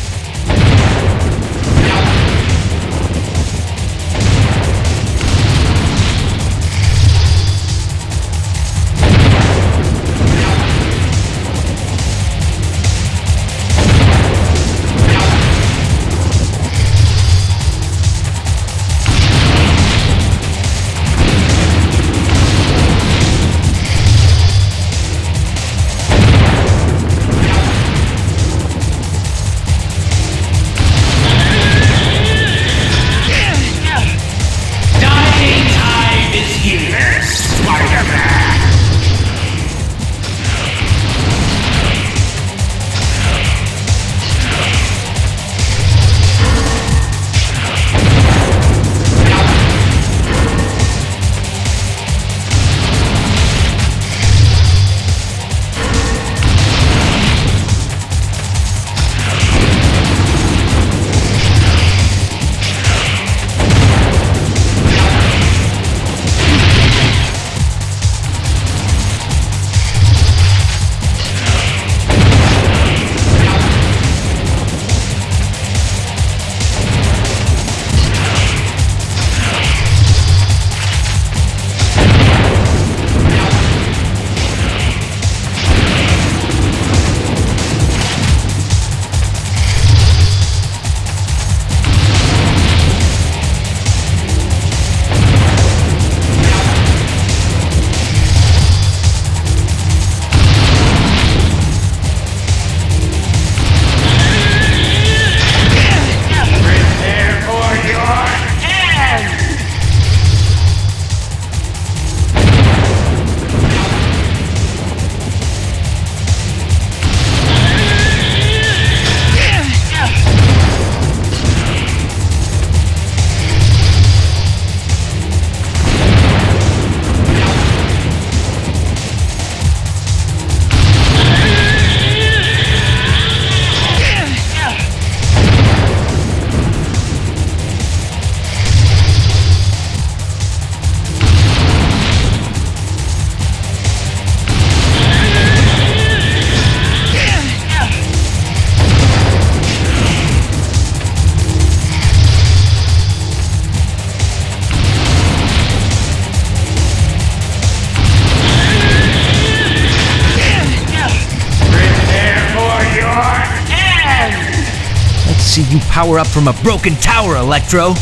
power up from a broken tower, Electro!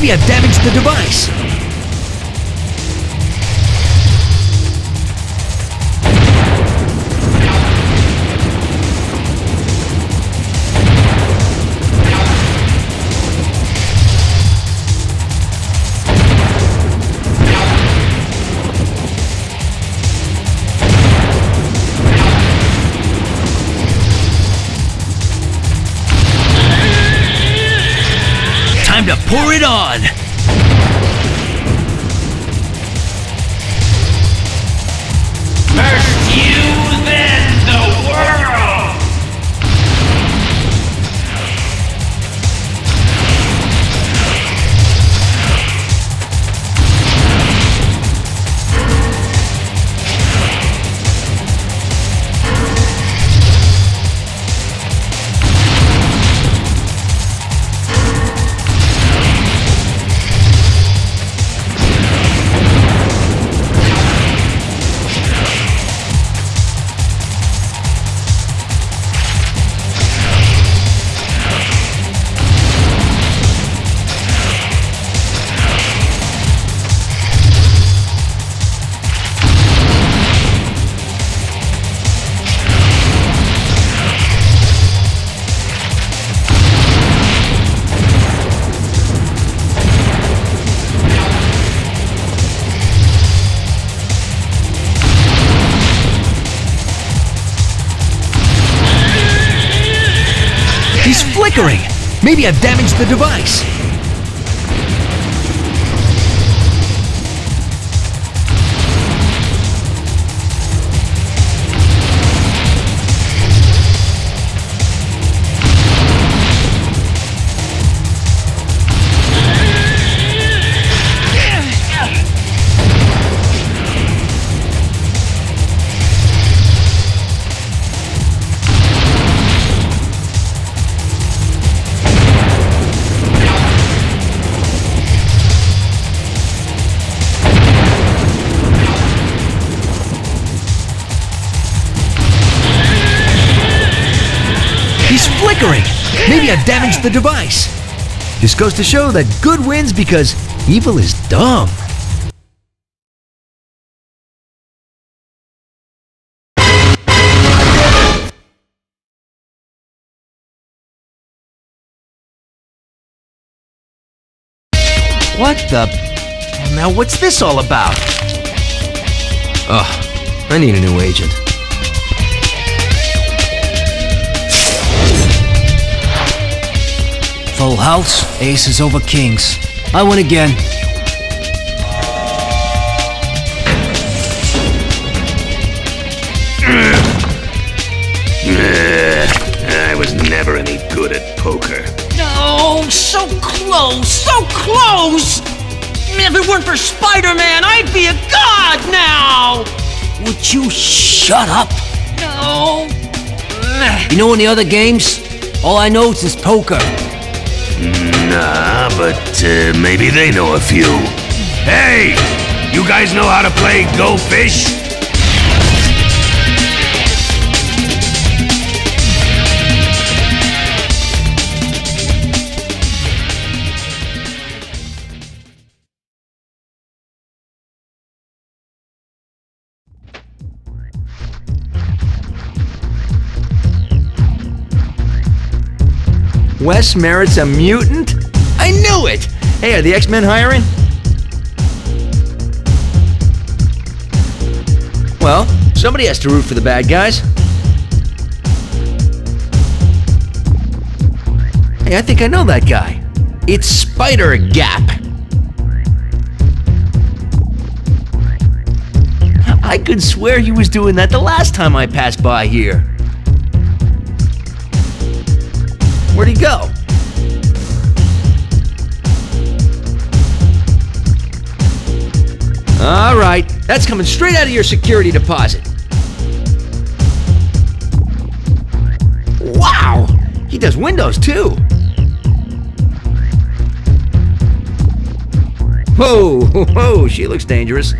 maybe I've damaged the device. the device. I've damaged the device. This goes to show that good wins because evil is dumb. What the? Now what's this all about? Ugh, I need a new agent. Full house, aces over kings. I win again. I was never any good at poker. No, so close, so close! If it weren't for Spider-Man, I'd be a god now! Would you shut up? No. You know any other games? All I know is poker. Nah, but uh, maybe they know a few. Hey! You guys know how to play Go Fish? Wes Merritt's a mutant? I knew it! Hey, are the X-Men hiring? Well, somebody has to root for the bad guys. Hey, I think I know that guy. It's Spider Gap. I could swear he was doing that the last time I passed by here. Where'd he go? All right, that's coming straight out of your security deposit. Wow, he does windows too. Whoa, whoa, she looks dangerous.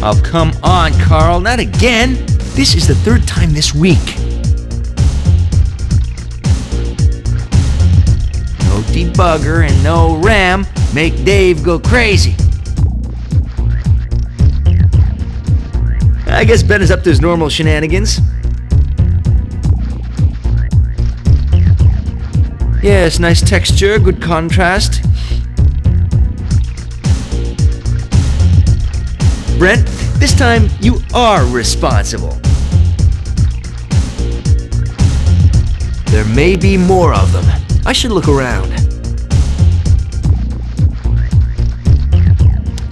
Oh, come on, Carl, not again. This is the third time this week. No debugger and no RAM make Dave go crazy. I guess Ben is up to his normal shenanigans. Yes, nice texture, good contrast. Brent, this time you are responsible. There may be more of them. I should look around.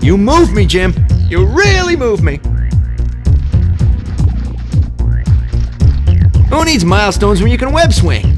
You move me, Jim. You really move me. Who needs milestones when you can web swing?